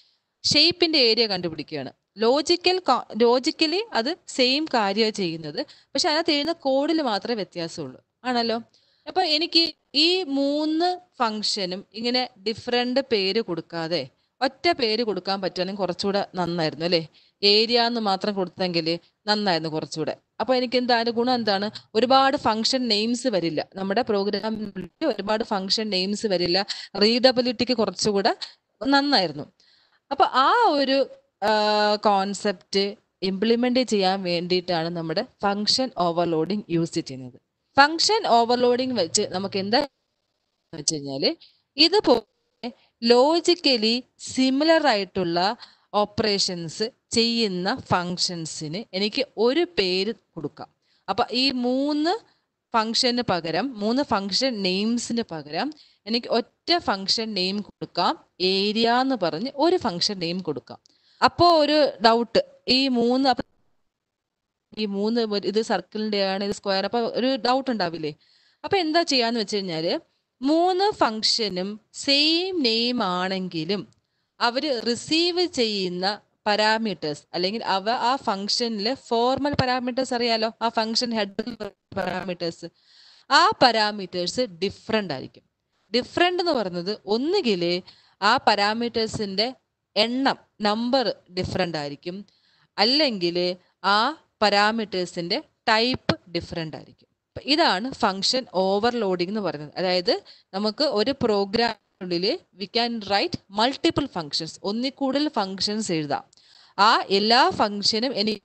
ഷേപ്പിന്റെ ഏരിയ കണ്ടുപിടിക്കുകയാണ്. ലോജിക്കൽ ലോജിക്കലി അത് സെയിം കാര്യമാണ് ചെയ്യുന്നത്. പക്ഷെ അതിനകത്ത് എഴുതുന്ന കോഡിൽ മാത്രമേ വ്യത്യാസമുള്ളൂ. ആണല്ലോ? അപ്പൊ എനിക്ക് ഈ മൂന്ന് ഫംഗ്ഷനും ഇങ്ങനെ ഡിഫറെന്റ് പേര് കൊടുക്കാതെ ഒറ്റ പേര് കൊടുക്കാൻ പറ്റുകയാണെങ്കിൽ കുറച്ചുകൂടെ നന്നായിരുന്നു അല്ലേ? ഏരിയ എന്ന് മാത്രം കൊടുത്തെങ്കിൽ നന്നായിരുന്നു കുറച്ചുകൂടെ. അപ്പൊ എനിക്ക് എന്താണ് ഗുണം എന്താണ്? ഒരുപാട് ഫംഗ്ഷൻ നെയിംസ് വരില്ല. നമ്മുടെ പ്രോഗ്രാമിൽ ഒരുപാട് ഫംഗ്ഷൻ നെയിംസ് വരില്ല. റീഡബിലിറ്റിക്ക് കുറച്ചുകൂടെ നന്നായിരുന്നു. അപ്പൊ ആ ഒരു കോൺസെപ്റ്റ് ഇംപ്ലിമെന്റ് ചെയ്യാൻ വേണ്ടിയിട്ടാണ് നമ്മുടെ ഫംഗ്ഷൻ ഓവർലോഡിങ് യൂസ് ചെയ്യുന്നത്. ഫംഗ്ഷൻ ഓവർലോഡിങ് വെച്ച് നമുക്ക് എന്താ വെച്ച് കഴിഞ്ഞാൽ ഇതുപോലെ ലോജിക്കലി സിമിലർ ആയിട്ടുള്ള ഓപ്പറേഷൻസ് ചെയ്യുന്ന ഫങ്ഷൻസിന് എനിക്ക് ഒരു പേര് കൊടുക്കാം. അപ്പൊ ഈ മൂന്ന് ഫംഗ്ഷന് പകരം മൂന്ന് ഫംഗ്ഷൻ നെയിംസിന് പകരം എനിക്ക് ഒറ്റ ഫംഗ്ഷൻ നെയിം കൊടുക്കാം. ഏരിയ എന്ന് പറഞ്ഞ് ഒരു ഫംഗ്ഷൻ നെയിം കൊടുക്കാം. അപ്പോൾ ഒരു ഡൗട്ട് ഈ മൂന്ന് ഈ മൂന്ന് ഇത് സർക്കിളിന്റെ ആണ് ഇത് സ്ക്വയർ അപ്പൊ ഒരു ഡൗട്ട് ഉണ്ടാവില്ലേ? അപ്പൊ എന്താ ചെയ്യാന്ന് വെച്ച് കഴിഞ്ഞാൽ മൂന്ന് ഫംഗ്ഷനും സെയിം നെയിം ആണെങ്കിലും അവർ റിസീവ് ചെയ്യുന്ന പാരാമീറ്റേഴ്സ് അല്ലെങ്കിൽ അവ ആ ഫംഗ്ഷനിലെ ഫോർമൽ പാരാമീറ്റേഴ്സ് അറിയാലോ? ആ ഫംഗ്ഷൻ ഹെഡ് പാരാമീറ്റേഴ്സ് ആ പാരാമീറ്റേഴ്സ് ഡിഫറെന്റ് ആയിരിക്കും. ഡിഫറെന്റ് എന്ന് പറയുന്നത് ഒന്നുകിൽ ആ പാരാമീറ്റേഴ്സിന്റെ എണ്ണം നമ്പർ ഡിഫറെന്റ് ആയിരിക്കും. അല്ലെങ്കിൽ ആ പാരാമീറ്റേഴ്സിന്റെ ടൈപ്പ് ഡിഫറെന്റ് ആയിരിക്കും. ഇതാണ് ഫങ്ഷൻ ഓവർലോഡിംഗ് എന്ന് പറയുന്നത്. അതായത് നമുക്ക് ഒരു പ്രോഗ്രാമിനുള്ളിൽ we can write multiple functions ഒന്നിൽ കൂടുതൽ ഫങ്ഷൻസ് എഴുതാം. ആ എല്ലാ ഫങ്ഷനും എനിക്ക്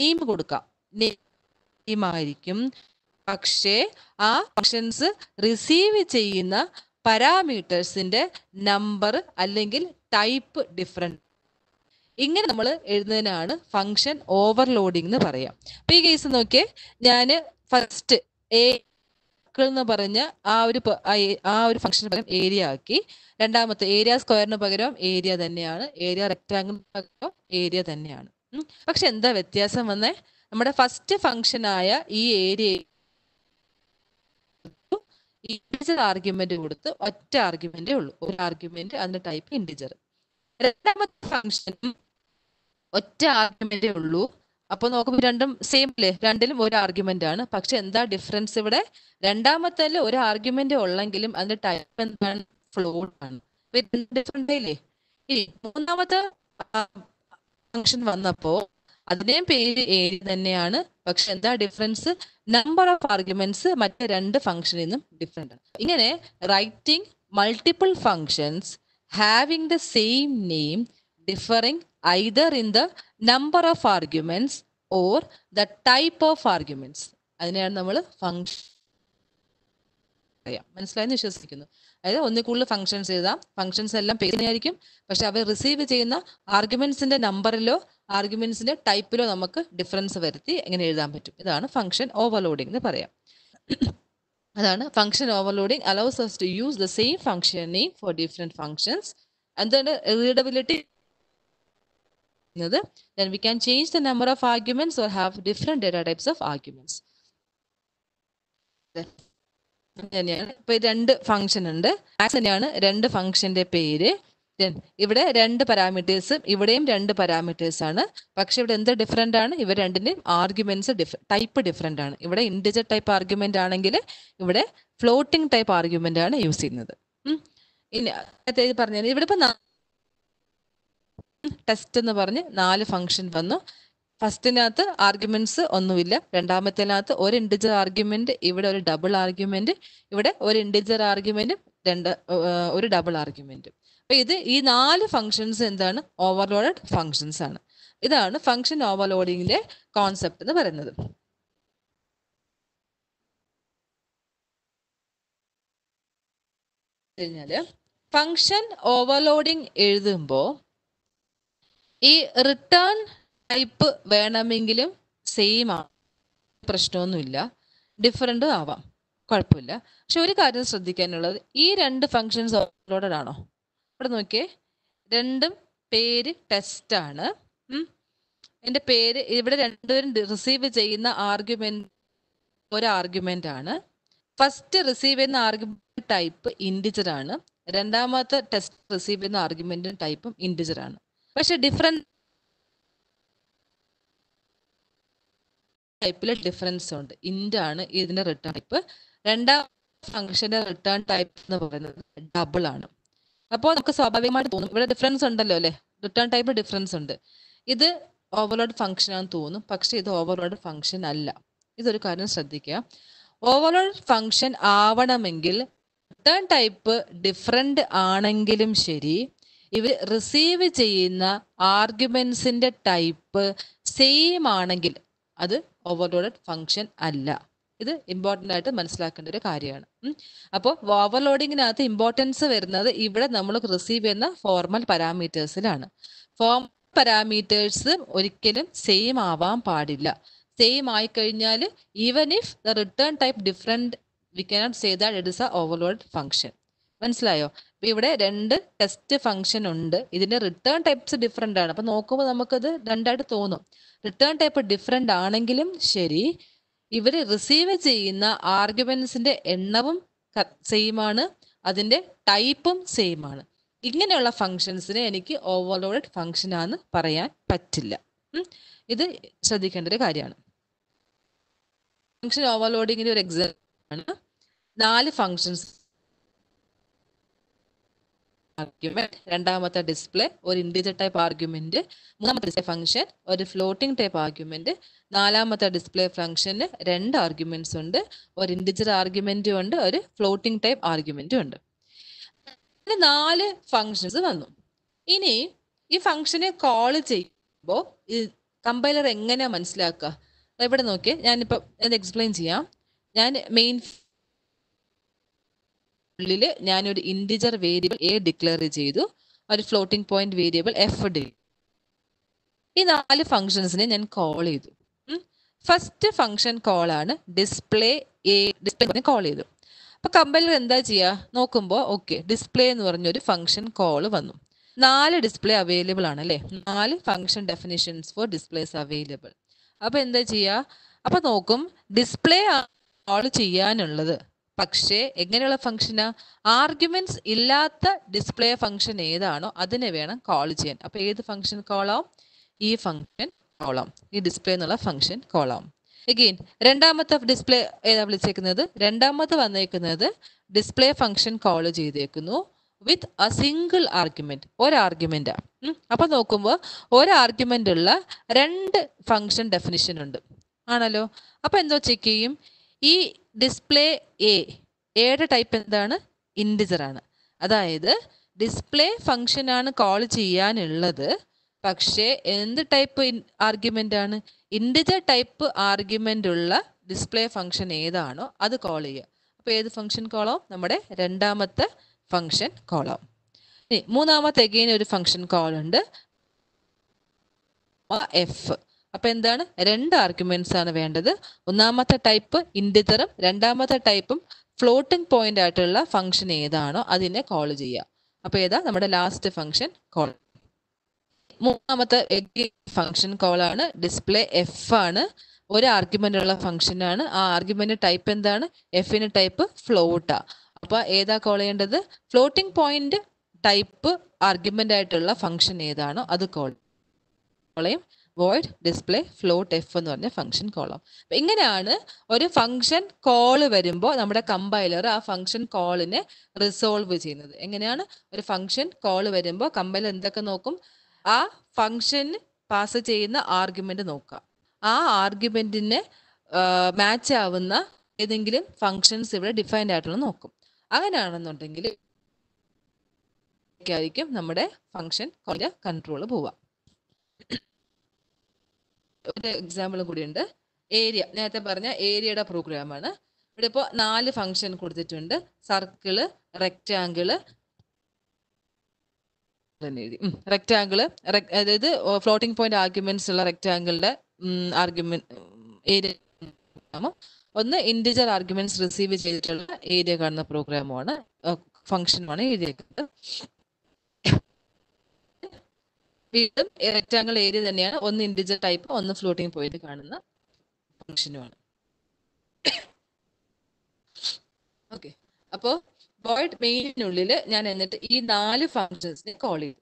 നെയിം കൊടുക്കാം. നെയിം ആയിരിക്കും. പക്ഷേ ആ ഫങ്ഷൻസ് റിസീവ് ചെയ്യുന്ന പാരാമീറ്റേഴ്സിന്റെ നമ്പർ അല്ലെങ്കിൽ ടൈപ്പ് ഡിഫറെന്റ് ഇങ്ങനെ നമ്മൾ എഴുതുന്നതിനാണ് ഫങ്ഷൻ ഓവർലോഡിംഗ് എന്ന് പറയാം. അപ്പൊ ഈ കേസ് നോക്കിയേ ഞാൻ ഫസ്റ്റ് എ എന്ന് പറഞ്ഞ ആ ഒരു ആ ഒരു ഫംഗ്ഷന് പകരം ഏരിയ ആക്കി രണ്ടാമത്തെ ഏരിയ സ്ക്വയറിന് പകരം ഏരിയ തന്നെയാണ് ഏരിയ റെക്ടാങ്കിളിന് പകരം ഏരിയ തന്നെയാണ്. പക്ഷെ എന്താ വ്യത്യാസം വന്നേ? നമ്മുടെ ഫസ്റ്റ് ഫംഗ്ഷൻ ആയ ഈ ഏരിയ ഇൻഡിജർ ആർഗ്യുമെന്റ് കൊടുത്ത് ഒറ്റ ആർഗ്യുമെന്റേ ഉള്ളൂ. ഒരു ആർഗ്യുമെന്റ് അതിന്റെ ടൈപ്പ് ഇൻഡിജർ രണ്ടാമത്തെ ഫംഗ്ഷനും ഒറ്റ ആർഗ്യുമെന്റേ ഉള്ളൂ. അപ്പോൾ നോക്കുമ്പോൾ രണ്ടും സെയിം അല്ലേ രണ്ടിലും ഒരു ആർഗ്യുമെന്റ് ആണ്. പക്ഷെ എന്താ ഡിഫറൻസ് ഇവിടെ? രണ്ടാമത്തെ ഒരു ആർഗ്യുമെന്റ് ഉള്ളെങ്കിലും അതിന്റെ ടൈപ്പ് എന്താണ്? ഫ്ലോട്ട് ആണ്. ഡിഫറെന്റ് ഇനി മൂന്നാമത്തെ ഫംഗ്ഷൻ വന്നപ്പോ അതിനെയും പേര് ഏഴ് തന്നെയാണ്. പക്ഷെ എന്താ ഡിഫറൻസ് നമ്പർ ഓഫ് ആർഗ്യുമെന്റ്സ് മറ്റേ രണ്ട് ഫംഗ്ഷനിൽ നിന്നും ഡിഫറെന്റ് ആണ്. ഇങ്ങനെ writing multiple functions having the same name differing either in the number of arguments or the type of arguments അതിനെയാണ് നമ്മൾ ഫങ്ഷൻ പറയാം മനസ്സിലായെന്ന് വിശ്വസിക്കുന്നു. അതായത് ഒന്നിൽ കൂടുതൽ ഫങ്ഷൻസ് എഴുതാം. ഫങ്ഷൻസ് എല്ലാം പേരിനായിരിക്കും പക്ഷെ അവർ റിസീവ് ചെയ്യുന്ന ആർഗ്യുമെന്റ്സിന്റെ നമ്പറിലോ ആർഗ്യുമെന്റ്സിന്റെ ടൈപ്പിലോ നമുക്ക് ഡിഫറൻസ് വരുത്തി എങ്ങനെ എഴുതാൻ പറ്റും. ഇതാണ് ഫങ്ഷൻ ഓവർലോഡിംഗ് എന്ന് പറയാം. അതാണ് function overloading allows us to use the same function name for different functions എന്താണ് readability then we can change the number of arguments or have different data types of arguments. തന്നെയാണ്. ഇപ്പൊ രണ്ട് ഫംഗ്ഷൻ ഉണ്ട്. മാക്സ് തന്നെയാണ് രണ്ട് ഫംഗ്ഷന്റെ പേര്. ഇവിടെ രണ്ട് പാരാമീറ്റേഴ്സും ഇവിടെയും രണ്ട് പാരാമീറ്റേഴ്സ് ആണ്. പക്ഷെ ഇവിടെ എന്ത് ഡിഫറെന്റ് ആണ്? ഇവ രണ്ടിന്റെയും ആർഗ്യുമെന്റ്സ് ടൈപ്പ് ഡിഫറെന്റ് ആണ്. ഇവിടെ ഇൻഡിജർ ടൈപ്പ് ആർഗ്യുമെന്റ് ആണെങ്കിൽ ഇവിടെ ഫ്ലോട്ടിംഗ് ടൈപ്പ് ആർഗ്യുമെന്റ് ആണ് യൂസ് ചെയ്യുന്നത്. ഇനി ഇത് ഇവിടെ ഇപ്പൊ ടെസ്റ്റ് എന്ന് പറഞ്ഞ് നാല് ഫംഗ്ഷൻ വന്നു. ഫസ്റ്റിനകത്ത് ആർഗ്യുമെന്റ്സ് ഒന്നുമില്ല. രണ്ടാമത്തേനകത്ത് ഒരു ഇൻഡിജർ ആർഗ്യുമെന്റ് ഇവിടെ ഒരു ഡബിൾ ആർഗ്യുമെന്റ് ഇവിടെ ഒരു ഇൻഡിജർ ആർഗ്യുമെന്റും രണ്ട് ഒരു ഡബിൾ ആർഗ്യുമെന്റും അപ്പൊ ഇത് ഈ നാല് ഫംഗ്ഷൻസ് എന്താണ്? ഓവർലോഡഡ് ഫംഗ്ഷൻസ് ആണ്. ഇതാണ് ഫംഗ്ഷൻ ഓവർലോഡിങ്ങിന്റെ കോൺസെപ്റ്റ് എന്ന് പറയുന്നത്. കഴിഞ്ഞാൽ ഫംഗ്ഷൻ ഓവർലോഡിങ് എഴുതുമ്പോൾ ഈ റിട്ടേൺ ടൈപ്പ് വേണമെങ്കിലും സെയിം ആണ് പ്രശ്നമൊന്നുമില്ല. ഡിഫറെന്റും ആവാം. കുഴപ്പമില്ല. പക്ഷെ ഒരു കാര്യം ശ്രദ്ധിക്കാനുള്ളത്. ഈ രണ്ട് ഫങ്ഷൻസ് ഓവർലോഡഡ് ആണോ? ഇവിടെ നോക്കിയേ. രണ്ടും പേര് ടെസ്റ്റ് ആണ്. എന്റെ പേര് ഇവിടെ രണ്ടുപേരും റിസീവ് ചെയ്യുന്ന ആർഗ്യുമെന്റ് ഒരു ആർഗ്യുമെന്റ് ആണ്. ഫസ്റ്റ് റിസീവ് ചെയ്യുന്ന ആർഗ്യുമെന്റ് ടൈപ്പ് ഇൻഡിജർ ആണ്. രണ്ടാമത്തെ ടെസ്റ്റ് റിസീവ് ചെയ്യുന്ന ആർഗ്യുമെന്റും ടൈപ്പും ഇൻഡിജർ ആണ്. പക്ഷെ ഡിഫറെന്റ് ടൈപ്പിൽ ഡിഫറൻസ് ഉണ്ട്. ഇന്റ് ആണ് ഇതിന്റെ റിട്ടേൺ ടൈപ്പ് രണ്ടാം ഫംഗ്ഷന്റെ റിട്ടേൺ ടൈപ്പ് എന്ന് പറയുന്നത് ഡബിൾ ആണ്. അപ്പോൾ നമുക്ക് സ്വാഭാവികമായിട്ട് തോന്നും. ഇവിടെ ഡിഫറൻസ് ഉണ്ടല്ലോ അല്ലെ? റിട്ടേൺ ടൈപ്പ് ഡിഫറൻസ് ഉണ്ട്. ഇത് ഓവർലോഡ് ഫംഗ്ഷൻ ആണെന്ന് തോന്നും. പക്ഷെ ഇത് ഓവർലോഡ് ഫംഗ്ഷൻ അല്ല. ഇതൊരു കാര്യം ശ്രദ്ധിക്കുക. ഓവർലോഡ് ഫംഗ്ഷൻ ആവണമെങ്കിൽ റിട്ടേൺ ടൈപ്പ് ഡിഫറെന്റ് ആണെങ്കിലും ശരി. ഇവർ റിസീവ് ചെയ്യുന്ന ആർഗ്യുമെന്റ്സിന്റെ ടൈപ്പ് സെയിം ആണെങ്കിൽ അത് ഓവർലോഡഡ് ഫംഗ്ഷൻ അല്ല. ഇത് ഇമ്പോർട്ടന്റ് ആയിട്ട് മനസ്സിലാക്കേണ്ട ഒരു കാര്യമാണ്. അപ്പോൾ ഓവർലോഡിങ്ങിനകത്ത് ഇമ്പോർട്ടൻസ് വരുന്നത് ഇവിടെ നമ്മൾ റിസീവ് ചെയ്യുന്ന ഫോർമൽ പാരാമീറ്റേഴ്സിലാണ് ഫോം പാരാമീറ്റേഴ്സ് ഒരിക്കലും സെയിം ആവാൻ പാടില്ല. സെയിം ആയി കഴിഞ്ഞാൽ even if the return type different we cannot say that it is a overload function മനസ്സിലായോ? ഇവിടെ രണ്ട് ടെസ്റ്റ് ഫംഗ്ഷൻ ഉണ്ട്. ഇതിന്റെ റിട്ടേൺ ടൈപ്സ് ഡിഫറെന്റ് ആണ്. അപ്പൊ നോക്കുമ്പോൾ നമുക്കത് രണ്ടായിട്ട് തോന്നും. റിട്ടേൺ ടൈപ്പ് ഡിഫറെന്റ് ആണെങ്കിലും ശരി ഇവർ റിസീവ് ചെയ്യുന്ന ആർഗ്യുമെന്റ്സിന്റെ എണ്ണവും സെയിം ആണ്. അതിന്റെ ടൈപ്പും സെയിം ആണ്. ഇങ്ങനെയുള്ള ഫങ്ഷൻസിനെ എനിക്ക് ഓവർലോഡഡ് ഫങ്ഷൻ ആണെന്ന് പറയാൻ പറ്റില്ല. ഇത് ശ്രദ്ധിക്കേണ്ട ഒരു കാര്യമാണ്. ഫങ്ഷൻ ഓവർലോഡിങ്ങിന്റെ ഒരു എക്സാമ്പിൾ ആണ്. നാല് ഫങ്ഷൻസ് ആർഗ്യുമെന്റ് രണ്ടാമത്തെ ഡിസ്പ്ലേ ഒരു ഇൻഡിജർ ടൈപ്പ് ആർഗ്യുമെന്റ് മൂന്നാമത്തെ ഡിസ്പ്ലേ ഫംഗ്ഷൻ ഒരു ഫ്ലോട്ടിംഗ് ടൈപ്പ് ആർഗ്യുമെന്റ് നാലാമത്തെ ഡിസ്പ്ലേ ഫംഗ്ഷന് രണ്ട് ആർഗ്യുമെന്റ്സ് ഉണ്ട് ഒരു ഇൻഡിജർ ആർഗ്യുമെന്റും ഉണ്ട് ഒരു ഫ്ലോട്ടിംഗ് ടൈപ്പ് ആർഗ്യുമെന്റും ഉണ്ട്. അങ്ങനെ നാല് ഫംഗ്ഷൻസ് വന്നു. ഇനി ഈ ഫംഗ്ഷനെ കോൾ ചെയ്യുമ്പോൾ ഈ കമ്പൈലർ എങ്ങനെയാ മനസ്സിലാക്കുക? ഇവിടെ നോക്കിയേ ഞാനിപ്പോൾ എക്സ്പ്ലെയിൻ ചെയ്യാം. ഞാൻ മെയിൻ ഉള്ളിൽ ഞാനൊരു ഇൻഡിജർ വേരിയബിൾ എ ഡിക്ലെയർ ചെയ്തു. ഒരു floating point variable F D ഈ നാല് ഫങ്ഷൻസിനെ ഞാൻ കോൾ ചെയ്തു. ഫസ്റ്റ് ഫംഗ്ഷൻ കോൾ ആണ് ഡിസ്പ്ലേ എ ഡിസ്പ്ലേ കോൾ ചെയ്തു. അപ്പൊ കമ്പൈലർ എന്താ ചെയ്യുക നോക്കുമ്പോൾ ഓക്കെ ഡിസ്പ്ലേ എന്ന് പറഞ്ഞൊരു ഫംഗ്ഷൻ കോൾ വന്നു. നാല് ഡിസ്പ്ലേ അവൈലബിൾ ആണ് അല്ലേ? നാല് function definitions for displays available അപ്പൊ എന്താ ചെയ്യുക അപ്പൊ നോക്കും ഡിസ്പ്ലേ കോൾ ചെയ്യാനുള്ളത്. പക്ഷേ എങ്ങനെയുള്ള ഫംഗ്ഷന് ആർഗ്യുമെന്റ്സ് ഇല്ലാത്ത ഡിസ്പ്ലേ ഫംഗ്ഷൻ ഏതാണോ അതിനെ വേണം കോൾ ചെയ്യാൻ. അപ്പൊ ഏത് ഫംഗ്ഷൻ കോളാവും ഈ ഫംഗ്ഷൻ കോളാം ഈ ഡിസ്പ്ലേ എന്നുള്ള ഫംഗ്ഷൻ കോളാം എഗെയിൻ രണ്ടാമത്തെ ഡിസ്പ്ലേ ഏതാ വിളിച്ചേക്കുന്നത്? രണ്ടാമത്തെ വന്നേക്കുന്നത് ഡിസ്പ്ലേ ഫംഗ്ഷൻ കോൾ ചെയ്തേക്കുന്നു വിത്ത് എ സിംഗിൾ ആർഗ്യുമെന്റ് ഒരു ആർഗ്യുമെന്റ് അപ്പൊ നോക്കുമ്പോൾ ഒരു ആർഗ്യുമെന്റ് ഉള്ള രണ്ട് ഫംഗ്ഷൻ ഡെഫിനിഷൻ ഉണ്ട്. ആണല്ലോ? അപ്പൊ എന്തോ ചെക്ക് ചെയ്യും? ഈ ഡിസ്പ്ലേ എ എയുടെ ടൈപ്പ് എന്താണ്? ഇൻഡിജർ ആണ്. അതായത് ഡിസ്പ്ലേ ഫംഗ്ഷൻ ആണ് കോൾ ചെയ്യാനുള്ളത്. പക്ഷേ എന്ത് ടൈപ്പ് ആർഗ്യുമെന്റ് ആണ്? ഇൻഡിജർ ടൈപ്പ് ആർഗ്യുമെന്റ് ഉള്ള ഡിസ്പ്ലേ ഫംഗ്ഷൻ ഏതാണോ അത് കോൾ ചെയ്യുക. അപ്പോൾ ഏത് ഫംഗ്ഷൻ കോളാവും നമ്മുടെ രണ്ടാമത്തെ ഫംഗ്ഷൻ കോളാവും ഇനി മൂന്നാമത്തെ എഗെയിൻ ഒരു ഫംഗ്ഷൻ കോൾ ഉണ്ട്. എഫ് അപ്പൊ എന്താണ്? രണ്ട് ആർഗ്യുമെന്റ്സ് ആണ് വേണ്ടത്. ഒന്നാമത്തെ ടൈപ്പ് ഇൻഡിജറും രണ്ടാമത്തെ ടൈപ്പും ഫ്ലോട്ടിംഗ് പോയിന്റ് ആയിട്ടുള്ള ഫംഗ്ഷൻ ഏതാണോ അതിനെ കോൾ ചെയ്യുക. അപ്പോൾ ഏതാ? നമ്മുടെ ലാസ്റ്റ് ഫംഗ്ഷൻ കോൾ മൂന്നാമത്തെ ഫംഗ്ഷൻ കോൾ ആണ്. ഡിസ്പ്ലേ എഫ് ആണ്. ഒരു ആർഗ്യുമെന്റ് ഉള്ള ഫംഗ്ഷൻ ആണ്. ആ ആർഗ്യുമെന്റ് ടൈപ്പ് എന്താണ്? എഫിന് ടൈപ്പ് ഫ്ലോട്ടാ അപ്പോൾ ഏതാ കോൾ ചെയ്യേണ്ടത്? ഫ്ലോട്ടിംഗ് പോയിന്റ് ടൈപ്പ് ആർഗ്യുമെന്റ് ആയിട്ടുള്ള ഫംഗ്ഷൻ ഏതാണോ അത് കോൾ ചെയ്യും. വോയിഡ് ഡിസ്പ്ലേ ഫ്ലോട്ട് എഫ് എന്ന് പറഞ്ഞ ഫംഗ്ഷൻ കോളം അപ്പം ഇങ്ങനെയാണ് ഒരു ഫംഗ്ഷൻ കോൾ വരുമ്പോൾ നമ്മുടെ കമ്പൈലർ ആ ഫംഗ്ഷൻ കോളിനെ റിസോൾവ് ചെയ്യുന്നത്. എങ്ങനെയാണ്? ഒരു ഫംഗ്ഷൻ കോൾ വരുമ്പോൾ കമ്പൈലർ എന്തൊക്കെ നോക്കും? ആ ഫംഗ്ഷൻ പാസ് ചെയ്യുന്ന ആർഗ്യുമെന്റ് നോക്കുക. ആ ആർഗ്യുമെന്റിന് മാച്ച് ആവുന്ന ഏതെങ്കിലും ഫങ്ഷൻസ് ഇവിടെ ഡിഫൈൻഡ് ആയിട്ടുള്ള നോക്കും. അങ്ങനെയാണെന്നുണ്ടെങ്കിൽ ആയിരിക്കും നമ്മുടെ ഫംഗ്ഷൻ കോളിന്റെ കൺട്രോൾ പോവാം ഒരു എക്സാമ്പിളും കൂടിയുണ്ട്. ഏരിയ നേരത്തെ പറഞ്ഞ ഏരിയയുടെ പ്രോഗ്രാം ആണ്. ഇവിടെ ഇപ്പോൾ നാല് ഫംഗ്ഷൻ കൊടുത്തിട്ടുണ്ട്. സർക്കിൾ റെക്റ്റാങ്കിൾ റെക്റ്റാങ്കിൾ അതായത് ഫ്ലോട്ടിംഗ് പോയിന്റ് ആർഗ്യുമെന്റ്സ് ഉള്ള റെക്റ്റാങ്കിളിന്റെ ആർഗ്യുമെന്റ് ഏരിയ ഒന്ന് ഇൻഡിജർ ആർഗ്യുമെന്റ്സ് റിസീവ് ചെയ്തിട്ടുള്ള ഏരിയ കാണുന്ന പ്രോഗ്രാമാണ് ഫംഗ്ഷനുമാണ് എഴുതിയേക്കുന്നത്. വീണ്ടും റെക്റ്റാങ്കിൾ ഏരിയ തന്നെയാണ്. ഒന്ന് ഇൻഡിജർ ടൈപ്പ് ഒന്ന് ഫ്ലോട്ടിംഗ് പോയിന്റ് കാണുന്ന ഫംഗ്ഷനുമാണ് ഓക്കെ അപ്പോൾ വോയിഡ് മെയിനുള്ളിൽ ഞാൻ എന്നിട്ട് ഈ നാല് ഫംഗ്ഷൻസിനെ കോൾ ചെയ്തു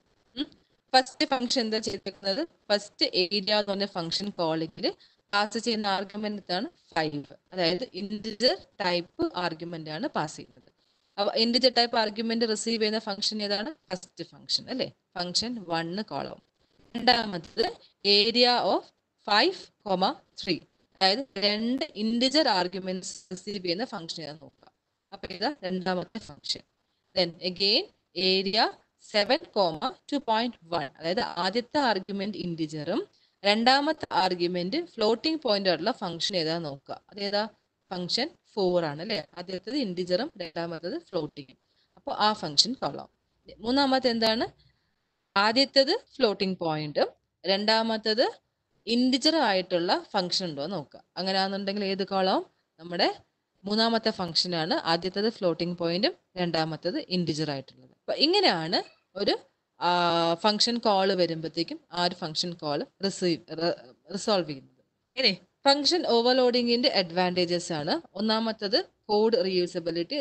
ഫസ്റ്റ് ഫംഗ്ഷൻ എന്താ ചെയ്തിരിക്കുന്നത് ഫസ്റ്റ് ഏരിയ എന്ന് പറഞ്ഞ ഫംഗ്ഷൻ കോളിംഗിൽ പാസ് ചെയ്യുന്ന ആർഗ്യുമെന്റ് ആണ് ഫൈവ് അതായത് ഇൻഡിജർ ടൈപ്പ് ആർഗ്യുമെന്റ് ആണ് പാസ് ചെയ്യുന്നത്. ഇൻഡിജർ ടൈപ്പ് ആർഗ്യുമെന്റ് റിസീവ് ചെയ്യുന്ന ഫംഗ്ഷൻ ഏതാണ്? ഫസ്റ്റ് ഫംഗ്ഷൻ അല്ലെ? ഫംഗ്ഷൻ വണ്ണ് കോളം രണ്ടാമത്തത് area of five comma three അതായത് രണ്ട് ഇൻഡിജർ ആർഗ്യുമെന്റ്സ് റിസീവ് ചെയ്യുന്ന ഫംഗ്ഷൻ ഏതാ നോക്കുക. അപ്പൊ ഇതാ രണ്ടാമത്തെ function then again area seven comma two point one അതായത് ആദ്യത്തെ ആർഗ്യുമെന്റ് ഇൻഡിജറും രണ്ടാമത്തെ ആർഗ്യുമെന്റ് ഫ്ലോട്ടിംഗ് പോയിന്റ് ആയിട്ടുള്ള ഫംഗ്ഷൻ ഏതാ നോക്കുക. അതേതാ? ഫംഗ്ഷൻ ഫോർ ആണ് അല്ലേ? ആദ്യത്തേത് ഇൻഡിജറും രണ്ടാമത്തത് ഫ്ലോട്ടിങ്ങും അപ്പോൾ ആ ഫംഗ്ഷൻ കൊള്ളാം മൂന്നാമത്തെ എന്താണ്? ആദ്യത്തേത് ഫ്ലോട്ടിംഗ് പോയിന്റും രണ്ടാമത്തത് ഇൻഡിജർ ആയിട്ടുള്ള ഫംഗ്ഷൻ ഉണ്ടോ നോക്കുക. അങ്ങനെയാണെന്നുണ്ടെങ്കിൽ ഏത് കോളം നമ്മുടെ മൂന്നാമത്തെ ഫംഗ്ഷനാണ് ആദ്യത്തത് ഫ്ലോട്ടിംഗ് പോയിന്റും രണ്ടാമത്തത് ഇൻഡിജർ ആയിട്ടുള്ളത്. അപ്പൊ ഇങ്ങനെയാണ് ഒരു ഫംഗ്ഷൻ കോൾ വരുമ്പോഴത്തേക്കും ആ ഒരു ഫംഗ്ഷൻ കോൾ റിസീവ് റിസോൾവ് ചെയ്യുന്നത്. ഇനി ഫംഗ്ഷൻ ഓവർലോഡിങ്ങിന്റെ അഡ്വാന്റേജസ് ആണ്. ഒന്നാമത്തത് കോഡ് റീയൂസബിലിറ്റി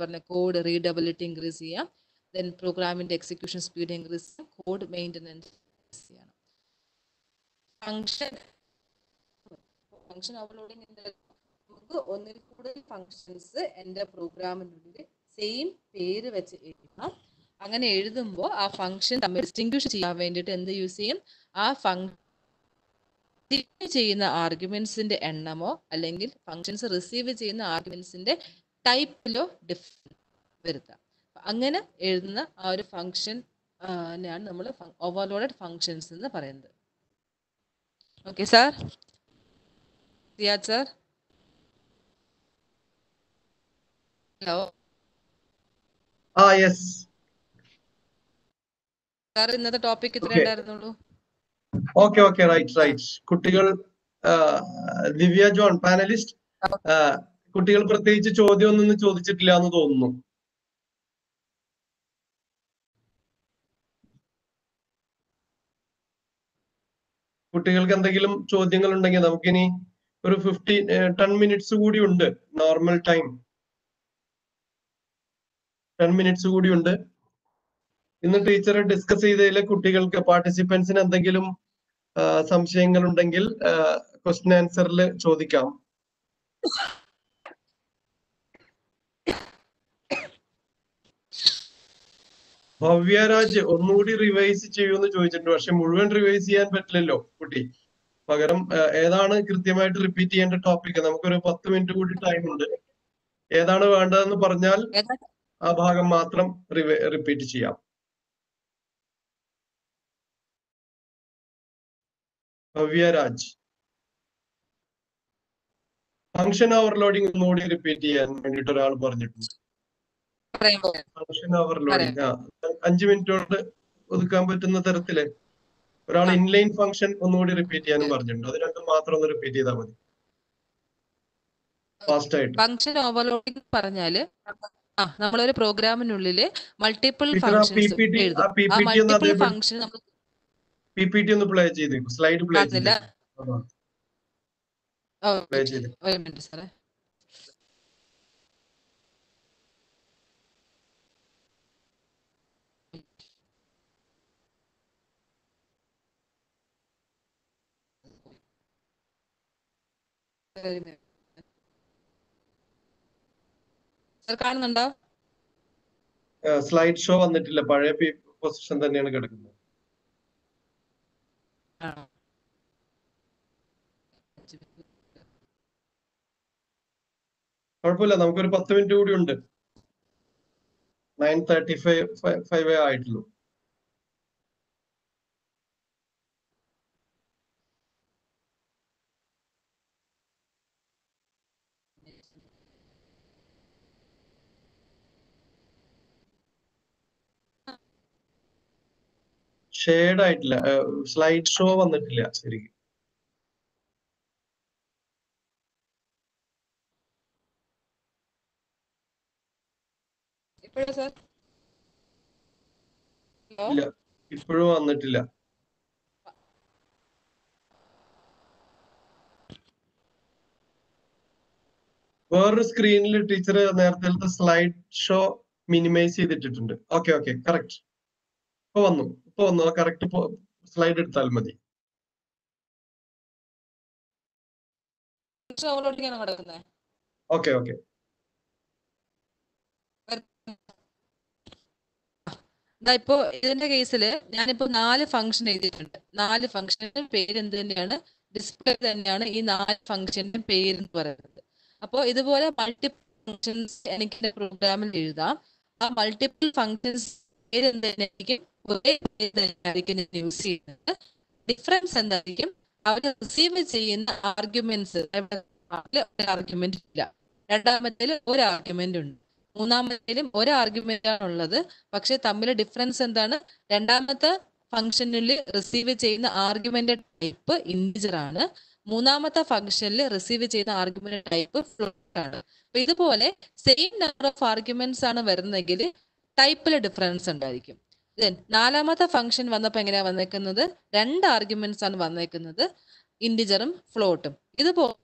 പറഞ്ഞ കോഡ് റീഡബിലിറ്റി ഇൻക്രീസ് ചെയ്യാം. ദെൻ പ്രോഗ്രാമിന്റെ എക്സിക്യൂഷൻ സ്പീഡ് ഇൻക്രീസ് ചെയ്യാം. കോഡ് മെയിന്റനൻസ് ചെയ്യണം ഫംഗ്ഷൻ ഫംഗ്ഷൻ ഓവർലോഡിങ്ങിന്റെ നമുക്ക് ഒന്നിൽ കൂടുതൽ ഫംഗ്ഷൻസ് എന്റെ പ്രോഗ്രാമിനുള്ളിൽ സെയിം പേര് വെച്ച് എഴുതാം. അങ്ങനെ എഴുതുമ്പോൾ ആ ഫംഗ്ഷൻ തമ്മിൽ ഡിസ്റ്റിങ്ക്വിഷ് ചെയ്യാൻ വേണ്ടിയിട്ട് എന്ത് യൂസ് ചെയ്യും? ആ ഫംഗ്ഷൻ ചെയ്യുന്ന ആർഗ്യുമെന്റ്സിന്റെ എണ്ണമോ അല്ലെങ്കിൽ ഫങ്ഷൻസ് റിസീവ് ചെയ്യുന്ന ആർഗ്യുമെന്റ്സിന്റെ ടൈപ്പിലോ ഡിഫറൻസ് വരുത്താം. അങ്ങനെ എഴുതുന്ന ആ ഒരു ഫംഗ്ഷൻ ആണ് നമ്മൾ ഓവർലോഡഡ് ഫങ്ഷൻസ് എന്ന് പറയുന്നത്. Okay sir Siyad sir hello ആ യെസ് സാർ ഇന്നത്തെ ടോപ്പിക് ഇത്ര. ഉണ്ടായിരുന്നുള്ളൂ. ഓക്കെ ഓക്കെ റൈറ്റ് റൈറ്റ് കുട്ടികൾ ദിവ്യ ജോൺ പാനലിസ്റ്റ് കുട്ടികൾ പ്രത്യേകിച്ച് ചോദ്യമൊന്നും ചോദിച്ചിട്ടില്ല എന്ന് തോന്നുന്നു. കുട്ടികൾക്ക് എന്തെങ്കിലും ചോദ്യങ്ങൾ ഉണ്ടെങ്കിൽ നമുക്കിനി ഒരു ഫിഫ്റ്റീൻ ടെൻ മിനിറ്റ്സ് കൂടി ഉണ്ട്. നോർമൽ ടൈം ടെൻ മിനിറ്റ്സ് കൂടി ഉണ്ട്. ഇന്ന് ടീച്ചർ ഡിസ്കസ് ചെയ്തതിൽ കുട്ടികൾക്ക് പാർട്ടിസിപ്പൻസിന് എന്തെങ്കിലും സംശയങ്ങൾ ഉണ്ടെങ്കിൽ ക്വസ്റ്റ്യൻ ആൻസറിൽ ചോദിക്കാം. ഭവ്യരാജ് ഒന്നുകൂടി റിവൈസ് ചെയ്യുമെന്ന് ചോദിച്ചിട്ടുണ്ട്. പക്ഷെ മുഴുവൻ റിവൈസ് ചെയ്യാൻ പറ്റില്ലല്ലോ കുട്ടി. പകരം ഏതാണ് കൃത്യമായിട്ട് റിപ്പീറ്റ് ചെയ്യേണ്ട ടോപ്പിക് നമുക്കൊരു പത്ത് മിനിറ്റ് കൂടി ടൈം ഉണ്ട്. ഏതാണ് വേണ്ടതെന്ന് പറഞ്ഞാൽ ആ ഭാഗം മാത്രം റിപ്പീറ്റ് ചെയ്യാം. ഭവ്യരാജ് ഫങ്ഷൻ ഓവർലോഡിംഗ് ഒന്നുകൂടി റിപ്പീറ്റ് ചെയ്യാൻ വേണ്ടിട്ട് ഒരാൾ പറഞ്ഞിട്ടുണ്ട്. ഫങ്ഷൻ ഓവർലോഡിംഗ് ആ അഞ്ചു മിനിറ്റ് കൊണ്ട് ഒതുക്കാൻ പറ്റുന്ന തരത്തിൽ ഒരാൾ ഇൻലൈൻ ഫങ്ഷൻ ഒന്നുകൂടി റിപ്പീറ്റ് ചെയ്യാനും പറഞ്ഞിട്ടുണ്ട്. അത് രണ്ടും മാത്രം ഒന്ന് റിപ്പീറ്റ് ചെയ്താൽ മതി. ഫാസ്റ്റ് ആയിട്ട്. ഫംഗ്ഷൻ ഓവർലോഡിംഗ് പറഞ്ഞാൽ ആ നമ്മളൊരു പ്രോഗ്രാമിനുള്ളിൽ മൾട്ടിപ്പിൾ ഫങ്ഷൻസ് ഫംഗ്ഷൻ നമ്മൾ പി പി ടി ഒന്ന് പ്ലേ ചെയ്ത്. സ്ലൈഡ് പ്ലേ ചെയ്ത്. സാർ കാണുന്നുണ്ടോ? സ്ലൈഡ് ഷോ വന്നിട്ടില്ല. പഴയ പൊസിഷൻ തന്നെയാണ് കിടക്കുന്നത്. കുഴപ്പമില്ല നമുക്കൊരു പത്ത് മിനിറ്റ് കൂടി ഉണ്ട്. നയൻ തേർട്ടി ഫൈവ് ഫൈവ് ആയിട്ടുള്ളൂ. ഷെയ്ഡ് ആയിട്ടില്ല. സ്ലൈഡ് ഷോ വന്നിട്ടില്ല ശരിക്കും. ഇല്ല ഇപ്പോഴും വന്നിട്ടില്ല. വേറൊരു സ്ക്രീനിൽ ടീച്ചർ നേരത്തെ slide show minimise ചെയ്തിട്ടിട്ടുണ്ട്. Okay okay correct. ഇപ്പൊ വന്നു. ഇപ്പൊ വന്നു. കറക്റ്റ് സ്ലൈഡ് എടുത്താൽ മതി. ഓക്കെ ഓക്കെ ഇപ്പോ ഇതിന്റെ കേസിൽ ഞാനിപ്പോ നാല് ഫംഗ്ഷൻ എഴുതിയിട്ടുണ്ട്. നാല് ഫംഗ്ഷന്റെ പേര് എന്ത് തന്നെയാണ്? ഡിസ്പ്ലേ തന്നെയാണ് ഈ നാല് ഫംഗ്ഷന്റെ പേര് എന്ന് പറയുന്നത്. അപ്പോൾ ഇതുപോലെ മൾട്ടിപ്പിൾ ഫംഗ്ഷൻസ് എനിക്ക് പ്രോഗ്രാമിൽ എഴുതാം. ആ മൾട്ടിപ്പിൾ ഫംഗ്ഷൻസ് പേര് എന്ത് തന്നെയായിരിക്കും? തന്നെയായിരിക്കും യൂസ് ചെയ്യുന്നത്. ഡിഫറൻസ് എന്തായിരിക്കും? അവർ റിസീവ് ചെയ്യുന്ന ആർഗ്യുമെന്റ്സ് ആർഗ്യുമെന്റ് ഇല്ല. രണ്ടാമത്തേൽ ഒരു ആർഗ്യുമെന്റ് ഉണ്ട്. മൂന്നാമത്തേലും ഒരു ആർഗ്യുമെന്റ് ആണ് ഉള്ളത്. പക്ഷെ തമ്മിൽ ഡിഫറൻസ് എന്താണ്? രണ്ടാമത്തെ ഫംഗ്ഷനിൽ റിസീവ് ചെയ്യുന്ന ആർഗ്യുമെന്റ് ടൈപ്പ് ഇൻഡിജർ ആണ്. മൂന്നാമത്തെ ഫംഗ്ഷനിൽ റിസീവ് ചെയ്യുന്ന ആർഗ്യുമെന്റ് ടൈപ്പ് ഫ്ലോട്ട് ആണ്. ഇതുപോലെ സെയിം നമ്പർ ഓഫ് ആർഗ്യുമെന്റ്സ് ആണ് വരുന്നെങ്കിൽ ടൈപ്പിൽ ഡിഫറൻസ് ഉണ്ടായിരിക്കും. Then നാലാമത്തെ ഫംഗ്ഷൻ വന്നപ്പോൾ എങ്ങനെയാണ് വന്നേക്കുന്നത്? രണ്ട് ആർഗ്യുമെന്റ്സ് ആണ് വന്നേക്കുന്നത്. ഇൻഡിജറും ഫ്ലോട്ടും ഇതുപോലെ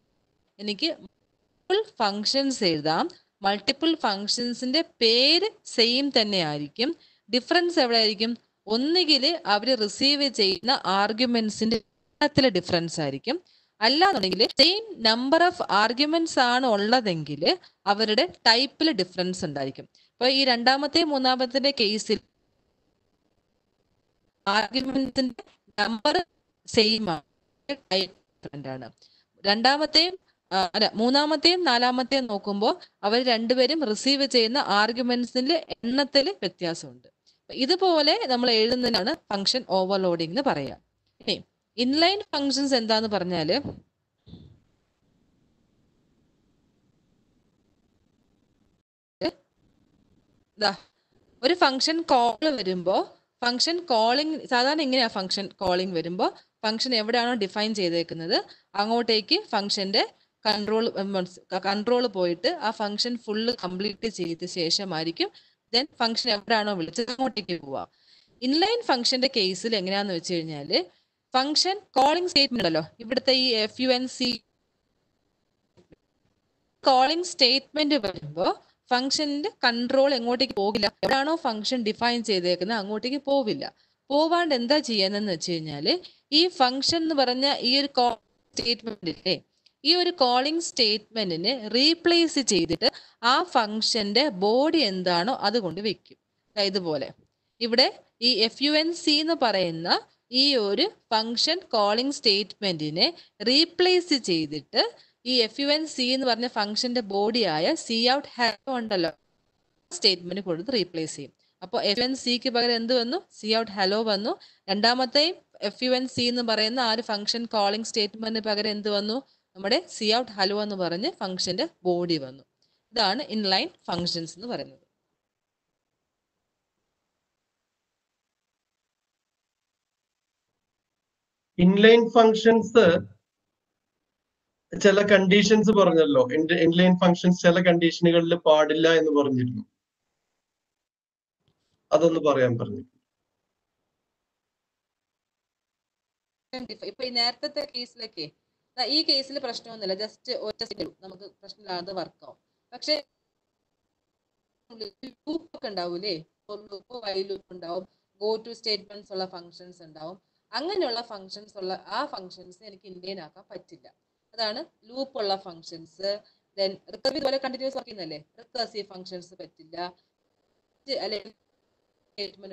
എനിക്ക് മൾട്ടിപ്പിൾ ഫങ്ഷൻസ് എഴുതാം. മൾട്ടിപ്പിൾ ഫങ്ഷൻസിന്റെ പേര് സെയിം തന്നെ ആയിരിക്കും. ഡിഫറൻസ് എവിടെ ആയിരിക്കും ഒന്നുകിൽ അവർ റിസീവ് ചെയ്യുന്ന ആർഗ്യുമെന്റ്സിന്റെ എണ്ണത്തിലെ ഡിഫറൻസ് ആയിരിക്കും. അല്ലാന്നുണ്ടെങ്കിൽ സെയിം നമ്പർ ഓഫ് ആർഗ്യുമെന്റ്സ് ആണ് ഉള്ളതെങ്കിൽ അവരുടെ ടൈപ്പിൽ ഡിഫറൻസ് ഉണ്ടായിരിക്കും. അപ്പോൾ ഈ രണ്ടാമത്തെ മൂന്നാമത്തെ കേസിൽ ആർഗ്യുമെന്റ്സിന്റെ നമ്പർ സെയിം ആണ്. രണ്ടാമത്തെയും ആ, അല്ല മൂന്നാമത്തെയും നാലാമത്തെയും നോക്കുമ്പോൾ അവർ രണ്ടുപേരും റിസീവ് ചെയ്യുന്ന ആർഗ്യുമെന്റ്സിന്റെ എണ്ണത്തിൽ വ്യത്യാസമുണ്ട്. ഇതുപോലെ നമ്മൾ എഴുതുന്നതിനാണ് ഫംഗ്ഷൻ ഓവർലോഡിംഗ് എന്ന് പറയാം. ഇൻലൈൻ ഫങ്ഷൻസ് എന്താന്ന് പറഞ്ഞാൽ ഒരു ഫംഗ്ഷൻ കോൾ വരുമ്പോൾ ഫംഗ്ഷൻ കോളിംഗ് സാധാരണ എങ്ങനെയാ ഫംഗ്ഷൻ കോളിംഗ് വരുമ്പോൾ ഫംഗ്ഷൻ എവിടെയാണോ ഡിഫൈൻ ചെയ്തേക്കുന്നത് അങ്ങോട്ടേക്ക് ഫംഗ്ഷന്റെ കൺട്രോൾ കൺട്രോൾ പോയിട്ട് ആ ഫംഗ്ഷൻ ഫുള്ള് കംപ്ലീറ്റ് ചെയ്ത ശേഷമായിരിക്കും. ദെൻ ഫംഗ്ഷൻ എവിടെയാണോ വിളിച്ചത് അങ്ങോട്ടേക്ക് പോവാം. ഇൻലൈൻ ഫംഗ്ഷന്റെ കേസിൽ എങ്ങനെയാന്ന് വെച്ച് കഴിഞ്ഞാൽ ഫംഗ്ഷൻ കോളിംഗ് സ്റ്റേറ്റ്മെന്റ് ഉണ്ടല്ലോ ഇവിടുത്തെ ഈ F U N C calling statement വരുമ്പോൾ ഫംഗ്ഷന്റെ കൺട്രോൾ എങ്ങോട്ടേക്ക് പോകില്ല. എവിടെയാണോ ഫംഗ്ഷൻ ഡിഫൈൻ ചെയ്തേക്കുന്നത് അങ്ങോട്ടേക്ക് പോവില്ല. പോവാണ്ട് എന്താ ചെയ്യണമെന്ന് വെച്ച് കഴിഞ്ഞാൽ ഈ ഫംഗ്ഷൻ എന്ന് പറഞ്ഞ ഈ ഒരു സ്റ്റേറ്റ്മെന്റ് ഇല്ലേ ഈ ഒരു കോളിംഗ് സ്റ്റേറ്റ്മെന്റിനെ റീപ്ലേസ് ചെയ്തിട്ട് ആ ഫംഗ്ഷന്റെ ബോഡി എന്താണോ അതുകൊണ്ട് വെക്കും. ഇതുപോലെ. ഇവിടെ ഈ എഫ് യു എൻ സി എന്ന് പറയുന്ന ഈ ഒരു ഫംഗ്ഷൻ കോളിംഗ് സ്റ്റേറ്റ്മെന്റിനെ റീപ്ലേസ് ചെയ്തിട്ട് ഈ എഫ് യു എൻ സി എന്ന് പറഞ്ഞ ഫംഗ്ഷന്റെ ബോഡിയായ സി ഔട്ട് ഹാവ് ഉണ്ടല്ലോ. സ്റ്റേറ്റ്മെന്റ് കൊടുത്ത് റീപ്ലേസ് ചെയ്യും. അപ്പോൾ എഫ് എൻ സിക്ക് പകരം എന്ത് വന്നു? സി ഔട്ട് ഹലോ വന്നു. രണ്ടാമത്തെയും എഫ് യു എൻ സി എന്ന് പറയുന്ന ആ ഒരു ഫംഗ്ഷൻ കോളിംഗ് സ്റ്റേറ്റ്മെന്റിന് പകരം എന്ത് വന്നു? നമ്മുടെ സി ഔട്ട് ഹലോ എന്ന് പറഞ്ഞ് ഫംഗ്ഷന്റെ ബോഡി വന്നു. ഇതാണ് ഇൻലൈൻ ഫംഗ്ഷൻസ് എന്ന് പറയുന്നത്. ഇൻലൈൻ ഫങ്ഷൻസ് ചില കണ്ടീഷൻസ് പറഞ്ഞല്ലോ. ഇൻലൈൻ ഫങ്ഷൻസ് ചില കണ്ടീഷനുകളിൽ പാടില്ല എന്ന് പറഞ്ഞിരുന്നു. അതൊന്ന് പറയാൻ പറഞ്ഞു. ഇപ്പൊ ഈ നേരത്തെ കേസിലൊക്കെ ഈ കേസിൽ പ്രശ്നമൊന്നുമില്ല. ജസ്റ്റ് ഒറ്റ നമുക്ക് പ്രശ്നമില്ലാതെ വർക്കാവും പക്ഷെ ലൂപ്പ് ഒക്കെ ഉണ്ടാവൂലേ? ലൂപ്പ് വൈ ലൂപ്പ് ഉണ്ടാവും. ഗോ ടു സ്റ്റേറ്റ്മെന്റ്സ് ഉള്ള ഫങ്ഷൻസ് ഉണ്ടാവും. അങ്ങനെയുള്ള ഫങ്ഷൻസ് ഉള്ള ആ ഫങ്ഷൻസ് എനിക്ക് ഇൻലൈൻ ആക്കാൻ പറ്റില്ല. അതാണ് ലൂപ്പ് ഉള്ള ഫങ്ഷൻസ് ദെൻ റിക്കർവ് ഇതുപോലെ കണ്ടിന്യൂസ് വർക്ക് ചെയ്യുന്നല്ലേ റിക്കേഴ്സീവ് ഫങ്ഷൻസ് പറ്റില്ല. അല്ലെങ്കിൽ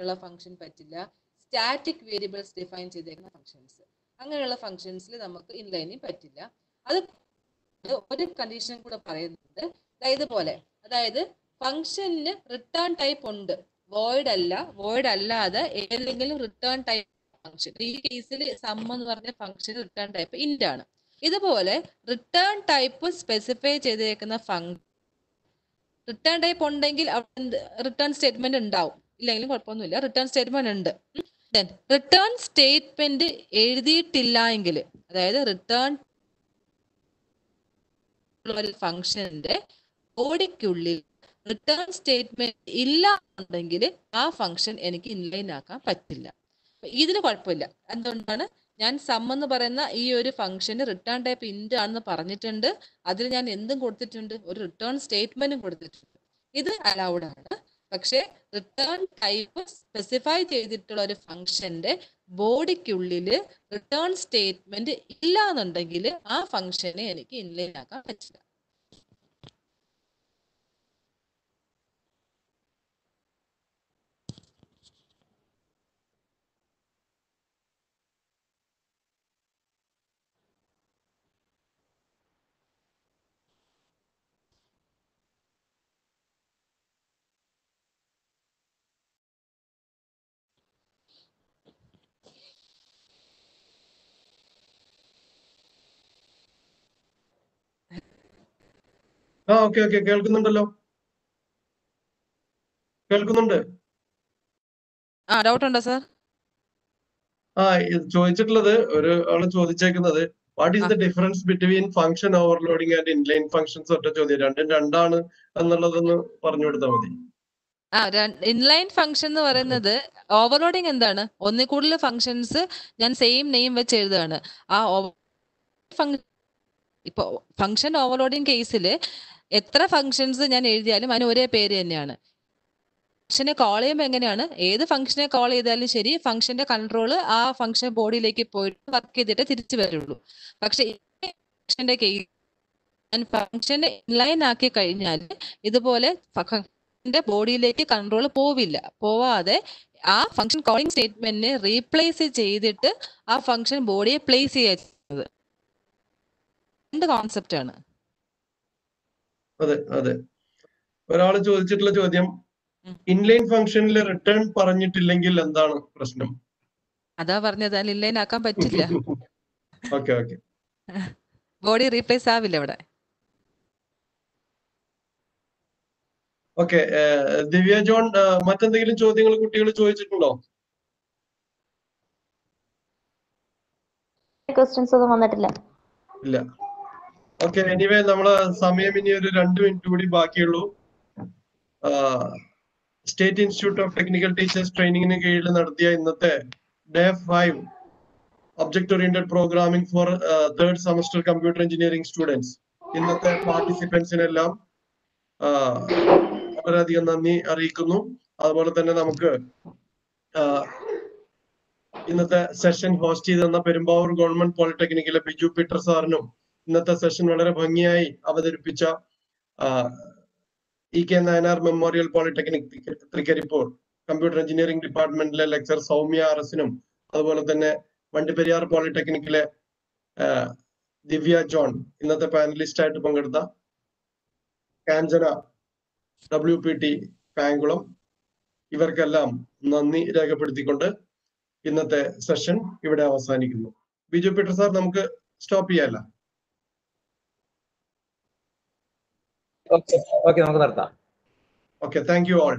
ഉള്ള ഫങ്ഷൻ പറ്റില്ല. സ്റ്റാറ്റിക് വേരിയബിൾസ് ഡിഫൈൻ ചെയ്തേക്കുന്ന ഫങ്ഷൻസ് അങ്ങനെയുള്ള ഫങ്ഷൻസിൽ നമുക്ക് ഇൻലൈനിങ് പറ്റില്ല. അത് ഒരു കണ്ടീഷൻ കൂടെ പറയുന്നുണ്ട് അതായത് പോലെ അതായത് ഫംഗ്ഷന് റിട്ടേൺ ടൈപ്പ് ഉണ്ട്. വോയിഡ് അല്ല വോയിഡ് അല്ലാതെ ഏതെങ്കിലും റിട്ടേൺ ടൈപ്പ് ഫംഗ്ഷൻ ഈ കേസിൽ സം എന്ന് പറഞ്ഞ ഫംഗ്ഷൻ റിട്ടേൺ ടൈപ്പ് ഇന്റ് ആണ്. ഇതുപോലെ റിട്ടേൺ ടൈപ്പ് സ്പെസിഫൈ ചെയ്തേക്കുന്ന ഫങ് റിട്ടേൺ ടൈപ്പ് ഉണ്ടെങ്കിൽ റിട്ടേൺ സ്റ്റേറ്റ്മെന്റ് ഉണ്ടാവും. ഇല്ലെങ്കിലും കുഴപ്പമൊന്നുമില്ല. റിട്ടേൺ സ്റ്റേറ്റ്മെന്റ് ഉണ്ട്. റിട്ടേൺ സ്റ്റേറ്റ്മെന്റ് എഴുതിയിട്ടില്ല എങ്കിൽ അതായത് റിട്ടേൺ ഫംഗ്ഷന്റെ ബോഡിക്കുള്ളിൽ റിട്ടേൺ സ്റ്റേറ്റ്മെന്റ് ഇല്ല എന്നുണ്ടെങ്കിൽ ആ ഫംഗ്ഷൻ എനിക്ക് ഇൻലൈൻ ആക്കാൻ പറ്റില്ല. ഇതിന് കുഴപ്പമില്ല. എന്തുകൊണ്ടാണ് ഞാൻ സം എന്ന് പറയുന്ന ഈ ഒരു ഫംഗ്ഷന് റിട്ടേൺ ടൈപ്പ് ഇൻഡ് ആണെന്ന് പറഞ്ഞിട്ടുണ്ട്. അതിൽ ഞാൻ എന്തും കൊടുത്തിട്ടുണ്ട്. ഒരു റിട്ടേൺ സ്റ്റേറ്റ്മെന്റും കൊടുത്തിട്ടുണ്ട്. ഇത് അലൗഡ് ആണ്. പക്ഷേ റിട്ടേൺ ടൈപ്പ് സ്പെസിഫൈ ചെയ്തിട്ടുള്ള ഒരു ഫംഗ്ഷന്റെ ബോഡിക്കുള്ളിൽ റിട്ടേൺ സ്റ്റേറ്റ്മെന്റ് ഇല്ല എന്നുണ്ടെങ്കിൽ ആ ഫംഗ്ഷനെ എനിക്ക് ഇൻലൈൻ ആക്കാൻ പറ്റില്ല. ആ ഓക്കെ ഓക്കെ കേൾക്കുന്നുണ്ടല്ലോ. കേൾക്കുന്നുണ്ട്? ആ ഡൗട്ട് ഉണ്ടോ സാർ? ആ ചോദിച്ചിട്ടുള്ളത് ഒരു ആൾ ചോദിച്ചേക്കുന്നത് what is the difference between function overloading and inline functions ഒറ്റ ചോദ്യം. രണ്ടും രണ്ടാണ് എന്നുള്ളതൊന്ന് പറഞ്ഞു കൊടുത്താൽ മതി. ആ ഇൻലൈൻ ഫംഗ്ഷൻ എന്ന് പറയുന്നത് ഓവർലോഡിങ് എന്താണ്? ഒന്നിൽ കൂടുതൽ ഫംഗ്ഷൻസ് ഞാൻ സെയിം നെയിം വെച്ച് എഴുതുകയാണ്. ആ ഇപ്പൊ ഫംഗ്ഷൻ ഓവർലോഡിങ് കേസിൽ എത്ര ഫംഗ്ഷൻസ് ഞാൻ എഴുതിയാലും അതിന് ഒരേ പേര് തന്നെയാണ്. ഫംഗ്ഷനെ കോൾ ചെയ്യുമ്പോൾ എങ്ങനെയാണ്? ഏത് ഫംഗ്ഷനെ കോൾ ചെയ്താലും ശരി ഫംഗ്ഷന്റെ കൺട്രോൾ ആ ഫംഗ്ഷൻ ബോഡിയിലേക്ക് പോയിട്ട് വർക്ക് ചെയ്തിട്ട് തിരിച്ചു വരുള്ളൂ. പക്ഷെ ഫംഗ്ഷന്റെ ഞാൻ ഫംഗ്ഷനെ ഇൻലൈൻ ആക്കി കഴിഞ്ഞാൽ ഇതുപോലെ ഫംഗ്ഷന്റെ ബോഡിയിലേക്ക് കൺട്രോൾ പോവില്ല. പോവാതെ ആ ഫംഗ്ഷൻ കോളിംഗ് സ്റ്റേറ്റ്മെന്റിനെ റീപ്ലേസ് ചെയ്തിട്ട് ആ ഫംഗ്ഷൻ ബോഡിയെ പ്ലേസ് ചെയ്യുന്നത്. രണ്ട് കോൺസെപ്റ്റ് ആണ്. അതെ അതെ. ഒരാൾ ചോദിച്ചിട്ടുള്ള ചോദ്യം ഇൻലൈൻ ഫംഗ്ഷനിൽ റിട്ടേൺ പറഞ്ഞിട്ടില്ലെങ്കിൽ എന്താണ് പ്രശ്നം? അതാ പറഞ്ഞത് ഇൻലൈൻ ആക്കാൻ പറ്റില്ല. Okay okay. ബോഡി റീപ്ലേസ് ആവില്ല ഇവിടെ. ഓക്കെ ദിവ്യ ജോൺ മറ്റെന്തെങ്കിലും ചോദ്യങ്ങൾ കുട്ടികൾ ചോദിച്ചിട്ടുണ്ടോ? ക്വസ്റ്റ്യൻസ് ഒന്നും വന്നിട്ടില്ല. ഇല്ല. ഓക്കെ എനിവേ നമ്മൾ സമയം ഇനി ഒരു രണ്ട് മിനിറ്റ് കൂടി ബാക്കിയുള്ളൂ. State institute of technical teachers ട്രെയിനിങ്ങിന് കീഴിൽ നടത്തിയ ഇന്നത്തെ day five object oriented programming for third semester computer engineering students ഇന്നത്തെ പാർട്ടിസിപ്പൻസിനെല്ലാം വളരെയധികം നന്ദി അറിയിക്കുന്നു. അതുപോലെ തന്നെ നമുക്ക് ഇന്നത്തെ സെഷൻ ഹോസ്റ്റ് ചെയ്തെന്ന പെരുമ്പാവൂർ ഗവൺമെന്റ് പോളിടെക്നിക്കിലെ ബിജു പീറ്റർ സാറിനും ഇന്നത്തെ സെഷൻ വളരെ ഭംഗിയായി അവതരിപ്പിച്ച E K Nayanar memorial polytechnic Thrikka- Thrikkaripur computer engineering ഡിപ്പാർട്ട്മെന്റിലെ ലെക്ചർ സൗമ്യ അറസിനും അതുപോലെ തന്നെ വണ്ടിപ്പെരിയാർ പോളിടെക്നിക്കിലെ ദിവ്യ ജോൺ ഇന്നത്തെ പാനലിസ്റ്റ് ആയിട്ട് പങ്കെടുത്ത Kanchana W P T Kayamkulam ഇവർക്കെല്ലാം നന്ദി രേഖപ്പെടുത്തിക്കൊണ്ട് ഇന്നത്തെ സെഷൻ ഇവിടെ അവസാനിക്കുന്നു. ബിജു പീറ്റർ സാർ നമുക്ക് സ്റ്റോപ്പ് ചെയ്യാല്ല ഓക്കെ നമുക്ക് നിർത്താം. Okay thank you all